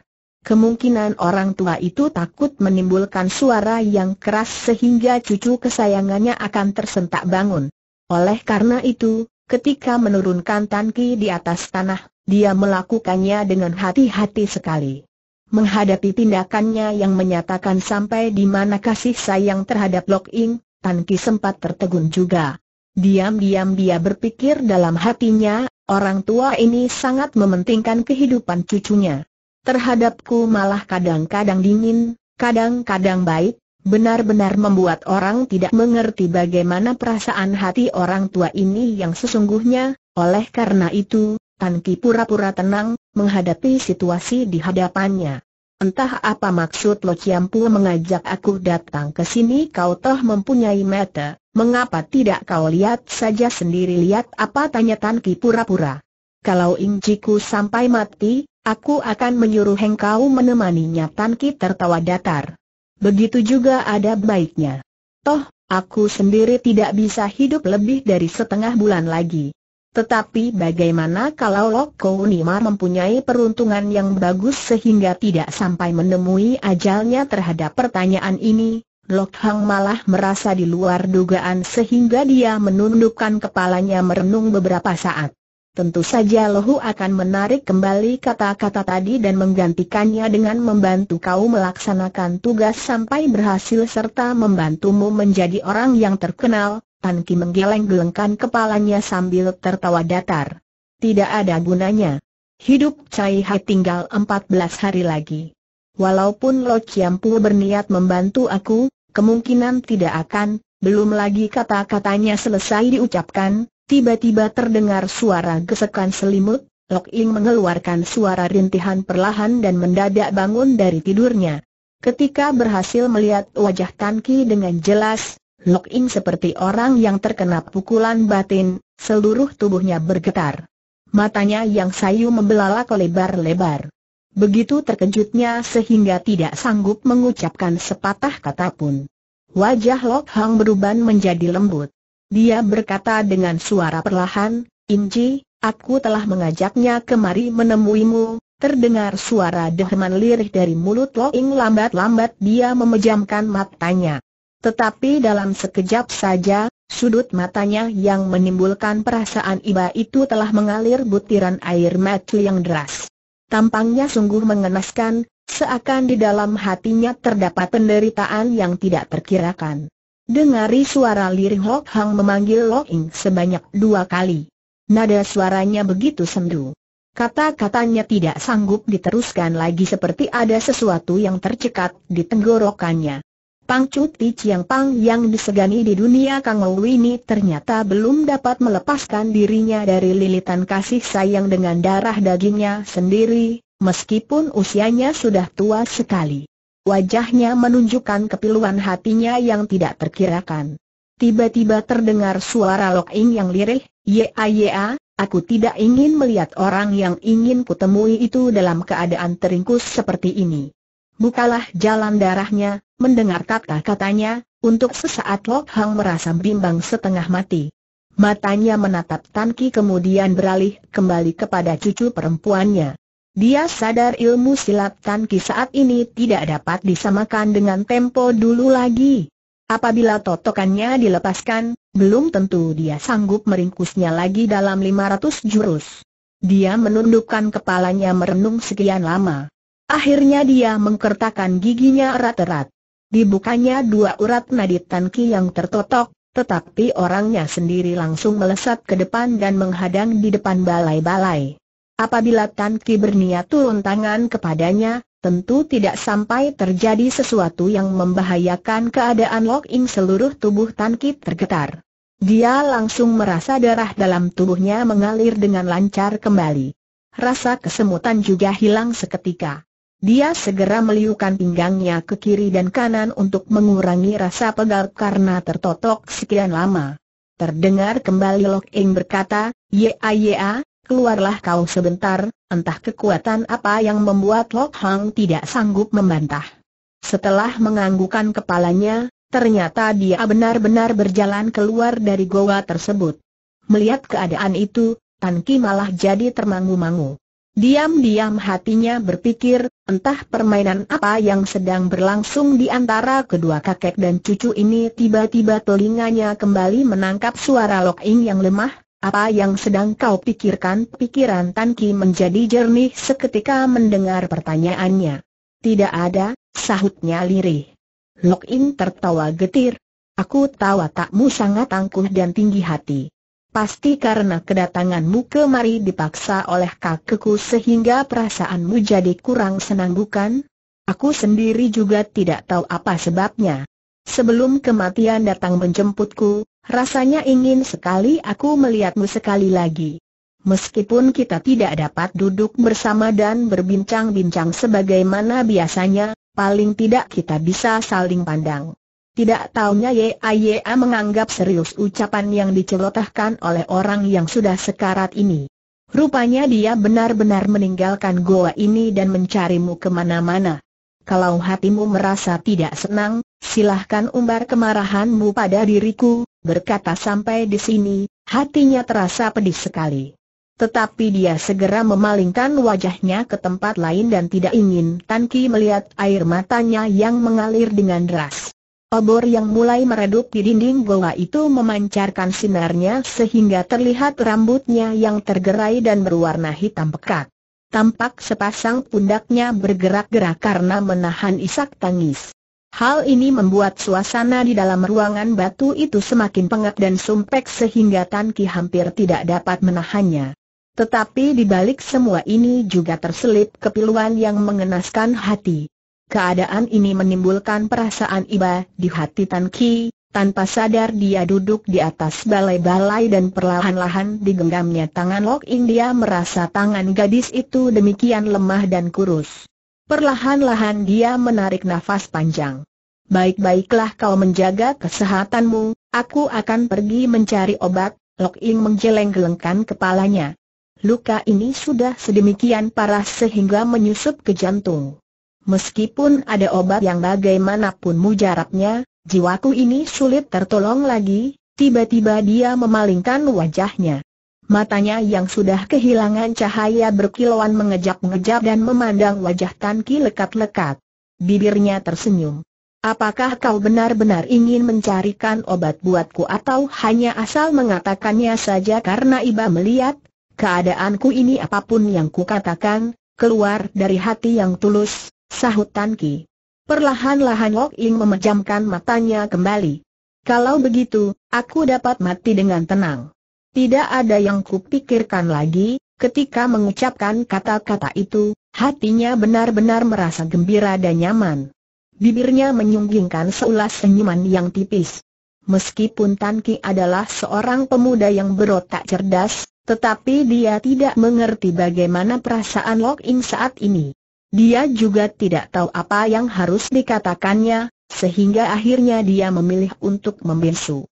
Kemungkinan orang tua itu takut menimbulkan suara yang keras sehingga cucu kesayangannya akan tersentak bangun. Oleh karena itu, Ketika menurunkan Tan Ki di atas tanah, dia melakukannya dengan hati-hati sekali. Menghadapi tindakannya yang menyatakan sampai di mana kasih sayang terhadap Lok Ing, Tan Ki sempat tertegun juga. Diam-diam dia berpikir dalam hatinya, orang tua ini sangat mementingkan kehidupan cucunya. Terhadapku malah kadang-kadang dingin, kadang-kadang baik, benar-benar membuat orang tidak mengerti bagaimana perasaan hati orang tua ini yang sesungguhnya, oleh karena itu, Tan Ki pura-pura tenang, menghadapi situasi di hadapannya. Entah apa maksud Lo Ciampu mengajak aku datang ke sini kau toh mempunyai mata, mengapa tidak kau lihat saja sendiri lihat apa tanya Tan Ki pura-pura. Kalau Ingciku sampai mati, aku akan menyuruh engkau menemaninya Tan Ki tertawa datar. Begitu juga ada baiknya. Toh, aku sendiri tidak bisa hidup lebih dari setengah bulan lagi. Tetapi bagaimana kalau Lok Nima mempunyai peruntungan yang bagus sehingga tidak sampai menemui ajalnya terhadap pertanyaan ini? Lok Hang malah merasa di luar dugaan sehingga dia menundukkan kepalanya merenung beberapa saat. Tentu saja Lohu akan menarik kembali kata-kata tadi dan menggantikannya dengan membantu kau melaksanakan tugas sampai berhasil serta membantumu menjadi orang yang terkenal, Tan Ki menggeleng-gelengkan kepalanya sambil tertawa datar. Tidak ada gunanya. Hidup Cai Hai tinggal 14 hari lagi. Walaupun Lo Chiampu berniat membantu aku, kemungkinan tidak akan, belum lagi kata-katanya selesai diucapkan, tiba-tiba terdengar suara gesekan selimut, Lok Ing mengeluarkan suara rintihan perlahan dan mendadak bangun dari tidurnya. Ketika berhasil melihat wajah Tan Ki dengan jelas, Lok Ing seperti orang yang terkena pukulan batin, seluruh tubuhnya bergetar. Matanya yang sayu membelalak lebar-lebar. Begitu terkejutnya sehingga tidak sanggup mengucapkan sepatah kata pun. Wajah Lok Hang berubah menjadi lembut. Dia berkata dengan suara perlahan, Inci, aku telah mengajaknya kemari menemuimu. Terdengar suara deheman lirih dari mulut Lok Ing lambat-lambat dia memejamkan matanya. Tetapi dalam sekejap saja, sudut matanya yang menimbulkan perasaan iba itu telah mengalir butiran air mata yang deras. Tampangnya sungguh mengenaskan, seakan di dalam hatinya terdapat penderitaan yang tidak terkirakan. Dengari suara lirih Hok Hang memanggil Lo Ing sebanyak dua kali. Nada suaranya begitu sendu. Kata-katanya tidak sanggup diteruskan lagi seperti ada sesuatu yang tercekat di tenggorokannya. Pang Cuti Chiang Pang yang disegani di dunia Kang ini ternyata belum dapat melepaskan dirinya dari lilitan kasih sayang dengan darah dagingnya sendiri, meskipun usianya sudah tua sekali. Wajahnya menunjukkan kepiluan hatinya yang tidak terkirakan. Tiba-tiba terdengar suara Lok Ing yang lirih, Ya ya, aku tidak ingin melihat orang yang ingin kutemui itu dalam keadaan teringkus seperti ini. Bukalah jalan darahnya, mendengar kata-katanya, untuk sesaat Lok Hang merasa bimbang setengah mati. Matanya menatap Tan Ki kemudian beralih kembali kepada cucu perempuannya. Dia sadar ilmu silat Tan Ki saat ini tidak dapat disamakan dengan tempo dulu lagi. Apabila totokannya dilepaskan, belum tentu dia sanggup meringkusnya lagi dalam 500 jurus. Dia menundukkan kepalanya merenung sekian lama. Akhirnya dia mengkertakan giginya erat-erat. Dibukanya dua urat nadi Tanki yang tertotok, tetapi orangnya sendiri langsung melesat ke depan dan menghadang di depan balai-balai. Apabila Tanki berniat turun tangan kepadanya, tentu tidak sampai terjadi sesuatu yang membahayakan keadaan Lok Ing seluruh tubuh Tanki tergetar. Dia langsung merasa darah dalam tubuhnya mengalir dengan lancar kembali. Rasa kesemutan juga hilang seketika. Dia segera meliukan pinggangnya ke kiri dan kanan untuk mengurangi rasa pegal karena tertotok sekian lama. Terdengar kembali Lok Ing berkata, Ya ya, keluarlah kau sebentar, entah kekuatan apa yang membuat Lok Hang tidak sanggup membantah. Setelah menganggukkan kepalanya, ternyata dia benar-benar berjalan keluar dari goa tersebut. Melihat keadaan itu, Tan Ki malah jadi termangu-mangu. Diam-diam hatinya berpikir, entah permainan apa yang sedang berlangsung di antara kedua kakek dan cucu ini tiba-tiba telinganya kembali menangkap suara Lok Ing yang lemah, apa yang sedang kau pikirkan? Pikiran Tan Ki menjadi jernih seketika mendengar pertanyaannya. Tidak ada, sahutnya lirih. Lok In tertawa getir. Aku tahu takmu sangat angkuh dan tinggi hati. Pasti karena kedatanganmu kemari dipaksa oleh kakekku sehingga perasaanmu jadi kurang senang bukan? Aku sendiri juga tidak tahu apa sebabnya. Sebelum kematian datang menjemputku, Rasanya ingin sekali aku melihatmu sekali lagi. Meskipun kita tidak dapat duduk bersama dan berbincang-bincang sebagaimana biasanya, paling tidak kita bisa saling pandang. Tidak taunya Yaya menganggap serius ucapan yang dicelotahkan oleh orang yang sudah sekarat ini. Rupanya dia benar-benar meninggalkan goa ini dan mencarimu ke mana-mana. Kalau hatimu merasa tidak senang, silahkan umbar kemarahanmu pada diriku, Berkata sampai di sini, hatinya terasa pedih sekali. Tetapi dia segera memalingkan wajahnya ke tempat lain dan tidak ingin Tan Ki melihat air matanya yang mengalir dengan deras. Obor yang mulai meredup di dinding goa itu memancarkan sinarnya sehingga terlihat rambutnya yang tergerai dan berwarna hitam pekat. Tampak sepasang pundaknya bergerak-gerak karena menahan isak tangis. Hal ini membuat suasana di dalam ruangan batu itu semakin pengap dan sumpek sehingga Tan Ki hampir tidak dapat menahannya. Tetapi di balik semua ini juga terselip kepiluan yang mengenaskan hati. Keadaan ini menimbulkan perasaan iba di hati Tan Ki, tanpa sadar dia duduk di atas balai-balai dan perlahan-lahan digenggamnya tangan Lok In dia merasa tangan gadis itu demikian lemah dan kurus. Perlahan-lahan dia menarik nafas panjang. Baik-baiklah kau menjaga kesehatanmu, aku akan pergi mencari obat, Lok Ing menggeleng-gelengkan kepalanya. Luka ini sudah sedemikian parah sehingga menyusup ke jantung. Meskipun ada obat yang bagaimanapun mujarabnya, jiwaku ini sulit tertolong lagi, tiba-tiba dia memalingkan wajahnya. Matanya yang sudah kehilangan cahaya berkilauan mengejap-ngejap dan memandang wajah Tan Ki lekat-lekat. Bibirnya tersenyum. Apakah kau benar-benar ingin mencarikan obat buatku atau hanya asal mengatakannya saja karena iba melihat keadaanku ini apa pun yang kukatakan, keluar dari hati yang tulus, sahut Tan Ki. Perlahan-lahan Lok Ing memejamkan matanya kembali. Kalau begitu, aku dapat mati dengan tenang. Tidak ada yang kupikirkan lagi, ketika mengucapkan kata-kata itu, hatinya benar-benar merasa gembira dan nyaman. Bibirnya menyunggingkan seulas senyuman yang tipis. Meskipun Tan Ki adalah seorang pemuda yang berotak cerdas, tetapi dia tidak mengerti bagaimana perasaan Lok In saat ini. Dia juga tidak tahu apa yang harus dikatakannya, sehingga akhirnya dia memilih untuk membisu.